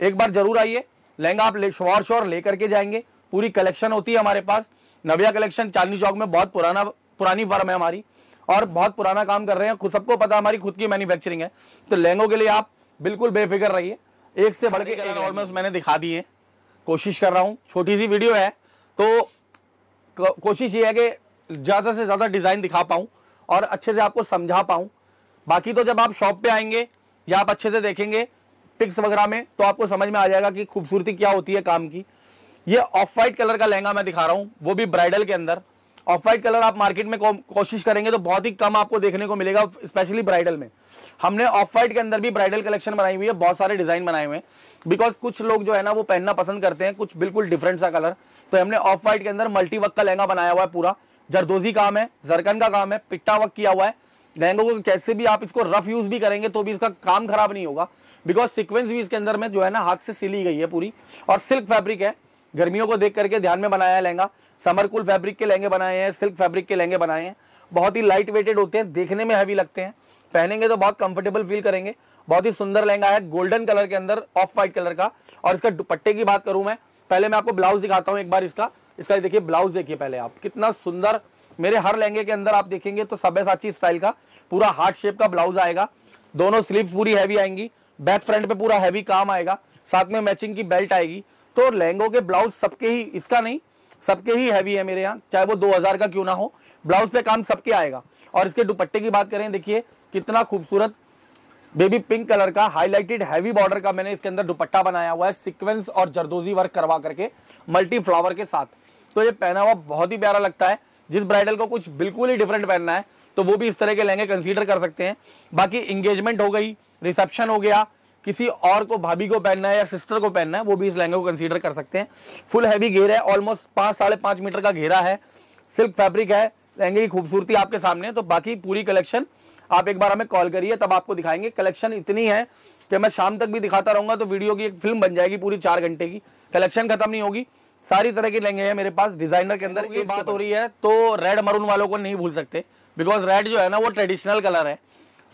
एक बार ज़रूर आइए। लहंगा आप शोर शोर लेकर के जाएँगे। पूरी कलेक्शन होती है हमारे पास। नविया कलेक्शन, चांदनी चौक में बहुत पुराना, पुरानी फर्म है हमारी और बहुत पुराना काम कर रहे हैं। खुद, सबको पता हमारी खुद की मैन्युफैक्चरिंग है। तो लहंगों के लिए आप बिल्कुल बेफिक्र रहिए। एक से बढ़ के एक ऑलमोस्ट मैंने दिखा दी है। कोशिश कर रहा हूँ। छोटी सी वीडियो है तो कोशिश ये है कि ज़्यादा से ज़्यादा डिज़ाइन दिखा पाऊँ और अच्छे से आपको समझा पाऊँ। बाकी तो जब आप शॉप पे आएँगे या आप अच्छे से देखेंगे पिक्स वगैरह में तो आपको समझ में आ जाएगा कि खूबसूरती क्या होती है काम की। ये ऑफ़ वाइट कलर का लहंगा मैं दिखा रहा हूँ वो भी ब्राइडल के अंदर। ऑफ़ वाइट कलर आप मार्केट में कोशिश करेंगे तो बहुत ही कम आपको देखने को मिलेगा स्पेशली ब्राइडल में। हमने ऑफ़ वाइट के अंदर भी ब्राइडल कलेक्शन बनाई हुई है, बहुत सारे डिज़ाइन बनाए हुए हैं। बिकॉज़ कुछ लोग जो है ना, वो पहनना पसंद करते हैं, कुछ बिल्कुल डिफरेंट सा कलर तो हमने ऑफ़ वाइट के अंदर मल्टी वर्क का लहंगा बनाया हुआ है पूरा। जरदोजी काम है, जरकन का काम है, पिट्टा वर्क किया हुआ है। लहंगों को कैसे भी आप इसको रफ यूज़ भी करेंगे तो भी इसका काम खराब नहीं होगा। बिकॉज़ सिक्वेंस भी इसके अंदर में जो है ना, हाथ से सिली गई है पूरी। और सिल्क फैब्रिक है। गर्मियों को देख करके ध्यान में बनाया है लहंगा। समर कूल फैब्रिक के लहंगे बनाए हैं सिल्क फैब्रिक के लहंगे बनाए हैं। बहुत ही लाइट वेटेड होते हैं, देखने में हैवी लगते हैं। पहनेंगे तो बहुत कंफर्टेबल फील करेंगे। बहुत ही सुंदर लहंगा है गोल्डन कलर के अंदर ऑफ़ व्हाइट कलर का। और इसका दुपट्टे की बात करूँ मैं, पहले मैं आपको ब्लाउज दिखाता हूँ एक बार इसका। इसका देखिए ब्लाउज देखिए पहले आप। कितना सुंदर, मेरे हर लहंगे के अंदर आप देखेंगे तो सब्यसाची स्टाइल का, पूरा हार्ट शेप का ब्लाउज आएगा। दोनों स्लीव्स पूरी हैवी आएँगी बैक फ्रंट पे पूरा हैवी काम आएगा। साथ में मैचिंग की बेल्ट आएगी। तो लहंगों के ब्लाउज सबके ही, इसका नहीं, सबके ही हैवी है मेरे यहाँ। चाहे वो 2000 का क्यों ना हो ब्लाउज पे काम सबके आएगा। और इसके दुपट्टे की बात करें, देखिए कितना खूबसूरत बेबी पिंक कलर का हाईलाइटेड हैवी बॉर्डर का मैंने इसके अंदर दुपट्टा बनाया हुआ है सीक्वेंस और जरदोजी वर्क करवा करके मल्टी फ्लावर के साथ। तो ये पहना हुआ बहुत ही प्यारा लगता है। जिस ब्राइडल को कुछ बिल्कुल ही डिफरेंट पहनना है तो वो भी इस तरह के लहंगे कंसीडर कर सकते हैं। बाकी इंगेजमेंट हो गई रिसेप्शन हो गया, किसी और को, भाभी को पहनना है या सिस्टर को पहनना है, वो भी इस लहंगे को कंसीडर कर सकते हैं। फुल हैवी घेर है ऑलमोस्ट पाँच, साढ़े पाँच मीटर का घेरा है। सिल्क फैब्रिक है, लहंगे की खूबसूरती आपके सामने तो बाकी पूरी कलेक्शन आप एक बार हमें कॉल करिए तब आपको दिखाएँगे। कलेक्शन इतनी है कि मैं शाम तक भी दिखाता रहूँगा तो वीडियो की एक फ़िल्म बन जाएगी पूरी चार घंटे की। कलेक्शन खत्म नहीं होगी। सारी तरह के लहंगे हैं मेरे पास डिज़ाइनर के अंदर ये बात हो रही है तो रेड मरून वालों को नहीं भूल सकते बिकॉज़ रेड जो है ना वो ट्रेडिशनल कलर है।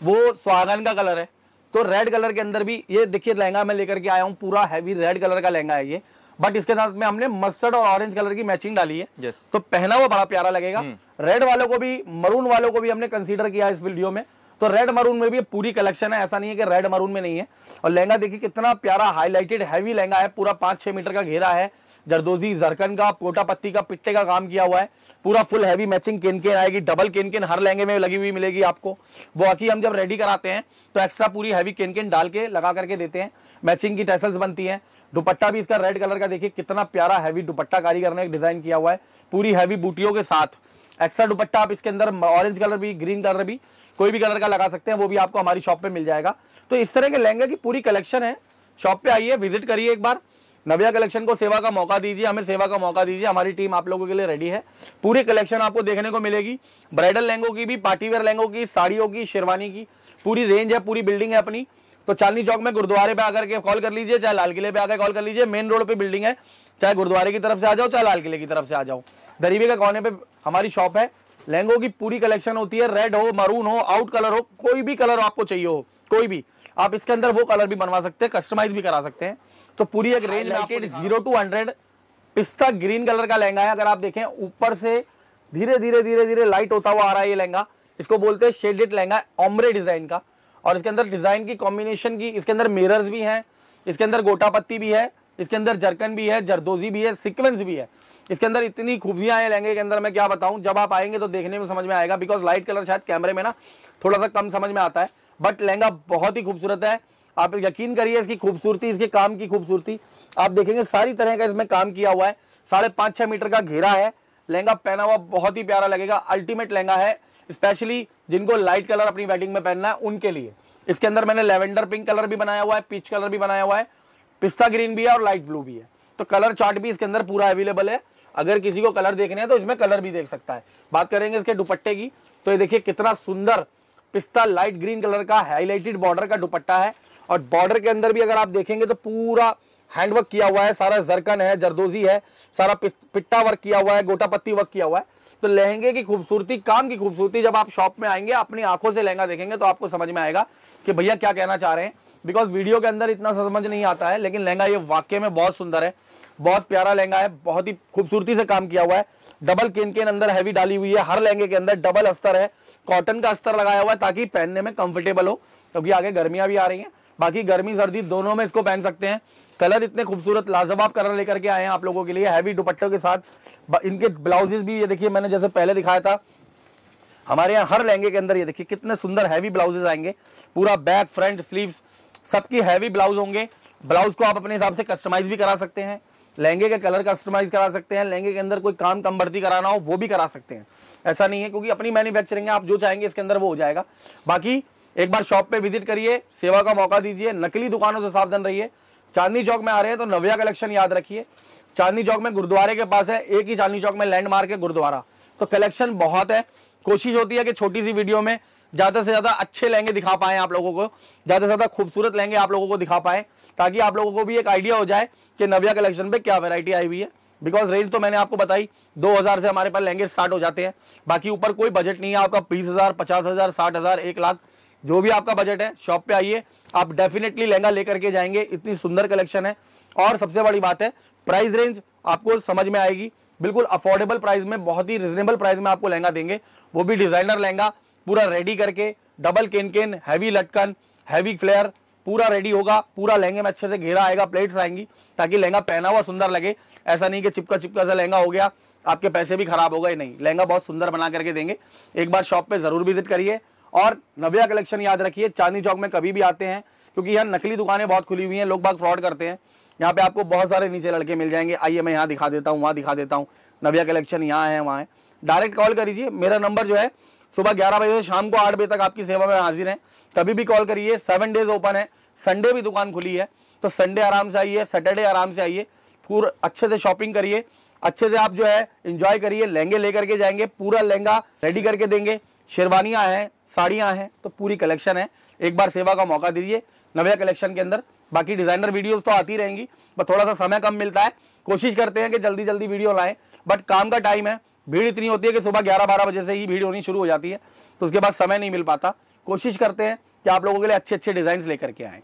वो स्वागन का कलर है। तो रेड कलर के अंदर भी ये देखिए लहंगा मैं लेकर के आया हूँ पूरा हैवी रेड कलर का लहंगा है ये। बट इसके साथ में हमने मस्टर्ड और ऑरेंज कलर की मैचिंग डाली है। Yes. तो पहना हुआ बड़ा प्यारा लगेगा। रेड वालों को भी मरून वालों को भी हमने कंसीडर किया इस वीडियो में। तो रेड मरून में भी पूरी कलेक्शन है ऐसा नहीं है कि रेड मरून में नहीं है। और लहंगा देखिए कितना प्यारा हाईलाइटेड हैवी लहंगा है पूरा पाँच छह मीटर का घेरा है। जरदोजी जरकन का पोटा पत्ती का पिट्टे का काम किया हुआ है। पूरा full heavy matching can can आएगी डबल केन केन हर लहंगे में लगी हुई मिलेगी आपको। वो आकी हम जब रेडी कराते हैं तो एक्स्ट्रा पूरी हैवी केन केन डाल के लगा करके देते हैं। मैचिंग की टैसल्स बनती हैं। दुपट्टा भी इसका रेड कलर का देखिए, कितना प्यारा हैवी दुपट्टा कारीगर ने डिज़ाइन किया हुआ है। पूरी हैवी बूटियों के साथ। एक्स्ट्रा दुपट्टा आप इसके अंदर ऑरेंज कलर भी ग्रीन कलर भी, कोई भी कलर का लगा सकते हैं, वो भी आपको हमारी शॉप पे मिल जाएगा। तो इस तरह के लहंगे की पूरी कलेक्शन है। शॉप पे आइए विज़िट करिए एक बार। नव्या कलेक्शन को सेवा का मौका दीजिए, हमें सेवा का मौका दीजिए। हमारी टीम आप लोगों के लिए रेडी है। पूरी कलेक्शन आपको देखने को मिलेगी। ब्राइडल लहंगों की भी पार्टीवेयर लहंगों की, साड़ियों की, शेरवानी की। पूरी रेंज है, पूरी बिल्डिंग है अपनी। तो चांदनी चौक में गुरुद्वारे पे आकर के कॉल कर लीजिए चाहे लाल किले पे आकर कॉल कर लीजिए। मेन रोड पे बिल्डिंग है। चाहे गुरुद्वारे की तरफ़ से आ जाओ चाहे लाल किले की तरफ़ से आ जाओ। दरीबे के कोने पे हमारी शॉप है। लहंगों की पूरी कलेक्शन होती है। रेड हो मरून हो आउट कलर हो कोई भी कलर आपको चाहिए हो कोई भी। आप इसके अंदर वो कलर भी बनवा सकते हैं कस्टमाइज भी करा सकते हैं। तो पूरी एक रेंज में ज़ीरो टू हंड्रेड पिस्ता ग्रीन कलर का लहंगा है। अगर आप देखें ऊपर से धीरे धीरे धीरे धीरे लाइट होता हुआ आ रहा है ये लहंगा। इसको बोलते हैं शेडेड लहंगा ऑमरे डिज़ाइन का। और इसके अंदर डिज़ाइन की कॉम्बिनेशन की, इसके अंदर मिरर्स भी हैं, इसके अंदर गोटा पत्ती भी है, इसके अंदर जरकन भी है, जरदोजी भी है सिक्वेंस भी है। इसके अंदर इतनी खूबियाँ हैं लहंगे के अंदर, मैं क्या बताऊँ, जब आप आएँगे तो देखने में समझ में आएगा बिकॉज़ लाइट कलर शायद कैमरे में ना थोड़ा सा कम समझ में आता है बट लहंगा बहुत ही खूबसूरत है। आप यकीन करिए इसकी खूबसूरती, इसके काम की खूबसूरती। आप देखेंगे सारी तरह का इसमें काम किया हुआ है। साढ़े पाँच छह मीटर का घेरा है। लहंगा पहना हुआ बहुत ही प्यारा लगेगा। अल्टीमेट लहंगा है स्पेशली जिनको लाइट कलर अपनी वेडिंग में पहनना है, उनके लिए। इसके अंदर मैंने लेवेंडर पिंक कलर भी बनाया हुआ है पीच कलर भी बनाया हुआ है, पिस्ता ग्रीन भी है और लाइट ब्लू भी है। तो कलर चार्ट भी इसके अंदर पूरा अवेलेबल है। अगर किसी को कलर देखने हैं तो इसमें कलर भी देख सकता है। बात करेंगे इसके दुपट्टे की तो ये देखिए कितना सुंदर पिस्ता लाइट ग्रीन कलर का हाईलाइटेड बॉर्डर का दुपट्टा है। और बॉर्डर के अंदर भी अगर आप देखेंगे तो पूरा हैंडवर्क किया हुआ है, सारा जरकन है, जरदोजी है, सारा पिट्टा वर्क किया हुआ है, गोटा पत्ती वर्क किया हुआ है। तो लहंगे की खूबसूरती, काम की खूबसूरती जब आप शॉप में आएँगे, अपनी आँखों से लहंगा देखेंगे तो आपको समझ में आएगा कि भैया क्या कहना चाह रहे हैं। बिकॉज़ वीडियो के अंदर इतना समझ नहीं आता है, लेकिन लहंगा ये वाक्य में बहुत सुंदर है, बहुत प्यारा लहंगा है, बहुत ही खूबसूरती से काम किया हुआ है। डबल केन केन अंदर हैवी डाली हुई है, हर लहंगे के अंदर डबल अस्तर है कॉटन का अस्तर लगाया हुआ है ताकि पहनने में कंफर्टेबल हो, क्योंकि आगे गर्मियाँ भी आ रही हैं, बाकी गर्मी, सर्दी दोनों में इसको पहन सकते हैं। कलर इतने खूबसूरत लाजवाब कलर लेकर के आए हैं आप लोगों के लिए हैवी दुपट्टों के साथ। इनके ब्लाउजेज भी, ये देखिए, मैंने जैसे पहले दिखाया था। हमारे यहाँ हर लहंगे के अंदर, ये देखिए, कितने सुंदर हैवी ब्लाउजेज आएँगे। पूरा बैक फ्रंट स्लीव्स सबकी हैवी ब्लाउज होंगे। ब्लाउज को आप अपने हिसाब से कस्टमाइज भी करा सकते हैं। लहंगे के कलर कस्टमाइज करा सकते हैं। लहंगे के अंदर कोई काम कम बढ़ती कराना हो, वो भी करा सकते हैं। ऐसा नहीं है, क्योंकि अपनी मैन्युफैक्चरिंग है, आप जो चाहेंगे, इसके अंदर वो हो जाएगा। बाकी, एक बार शॉप पे विज़िट करिए, सेवा का मौका दीजिए, नकली दुकानों से सावधान रहिए। चांदनी चौक में आ रहे हैं तो नव्या कलेक्शन याद रखिए। चांदनी चौक में गुरुद्वारे के पास है, एक ही चांदनी चौक में लैंडमार्क है गुरुद्वारा। तो कलेक्शन बहुत है। कोशिश होती है कि छोटी सी वीडियो में ज़्यादा से ज़्यादा अच्छे लहंगे दिखा पाए आप लोगों को, ज़्यादा से ज़्यादा खूबसूरत लहंगे आप लोगों को दिखा पाए, ताकि आप लोगों को भी एक आइडिया हो जाए कि नव्या कलेक्शन पे क्या वेरायटी आई हुई है। बिकॉज़ रेंज तो मैंने आपको बताई 2000 से हमारे पास लहंगे स्टार्ट हो जाते हैं। बाकी ऊपर कोई बजट नहीं है, आपका बीस हज़ार, पचास हज़ार, साठ हज़ार, एक लाख जो भी आपका बजट है शॉप पे आइए। आप डेफिनेटली लहंगा लेकर के जाएँगे। इतनी सुंदर कलेक्शन है। और सबसे बड़ी बात है प्राइस रेंज आपको समझ में आएगी। बिल्कुल अफोर्डेबल प्राइस में, बहुत ही रिजनेबल प्राइस में आपको लहंगा देंगे। वो भी डिज़ाइनर लहंगा, पूरा रेडी करके डबल केन केन हैवी लटकन हैवी फ्लेयर पूरा रेडी होगा। पूरा लहंगे में अच्छे से घेरा आएगा प्लेट्स आएँगी, ताकि लहंगा पहना हुआ सुंदर लगे। ऐसा नहीं कि चिपका चिपका सा लहंगा हो गया, आपके पैसे भी खराब हो गए, नहीं। लहंगा बहुत सुंदर बना करके देंगे। एक बार शॉप पे ज़रूर विज़िट करिए। और नव्या कलेक्शन याद रखिए, चांदनी चौक में कभी भी आते हैं, क्योंकि यहाँ नकली दुकानें बहुत खुली हुई हैं, लोग बाग फ्रॉड करते हैं। यहाँ पे आपको बहुत सारे नीचे लड़के मिल जाएँगे, आइए मैं यहाँ दिखा देता हूँ, वहाँ दिखा देता हूँ, नव्या कलेक्शन यहाँ है, वहाँ है। डायरेक्ट कॉल करिए, मेरा नंबर जो है, सुबह ग्यारह बजे से शाम को आठ बजे तक आपकी सेवा में हाजिर है। कभी भी कॉल करिए सेवन डेज़ ओपन है संडे भी दुकान खुली है तो संडे आराम से आइए सैटरडे आराम से आइए, पूरा अच्छे से शॉपिंग करिए, अच्छे से आप जो है इंजॉय करिए, लहंगे लेकर के जाएँगे, पूरा लहंगा रेडी करके देंगे, शेरवानियाँ हैं साड़ियाँ हैं तो पूरी कलेक्शन है। एक बार सेवा का मौका दीजिए, नव्या कलेक्शन के अंदर। बाकी डिज़ाइनर वीडियोस तो आती रहेंगी बट थोड़ा सा समय कम मिलता है। कोशिश करते हैं कि जल्दी जल्दी वीडियो लाएँ बट काम का टाइम है। भीड़ इतनी होती है कि सुबह ग्यारह बारह बजे से ही भीड़ होनी शुरू हो जाती है तो उसके बाद समय नहीं मिल पाता। कोशिश करते हैं कि आप लोगों के लिए अच्छे अच्छे डिज़ाइन लेकर के आएँ।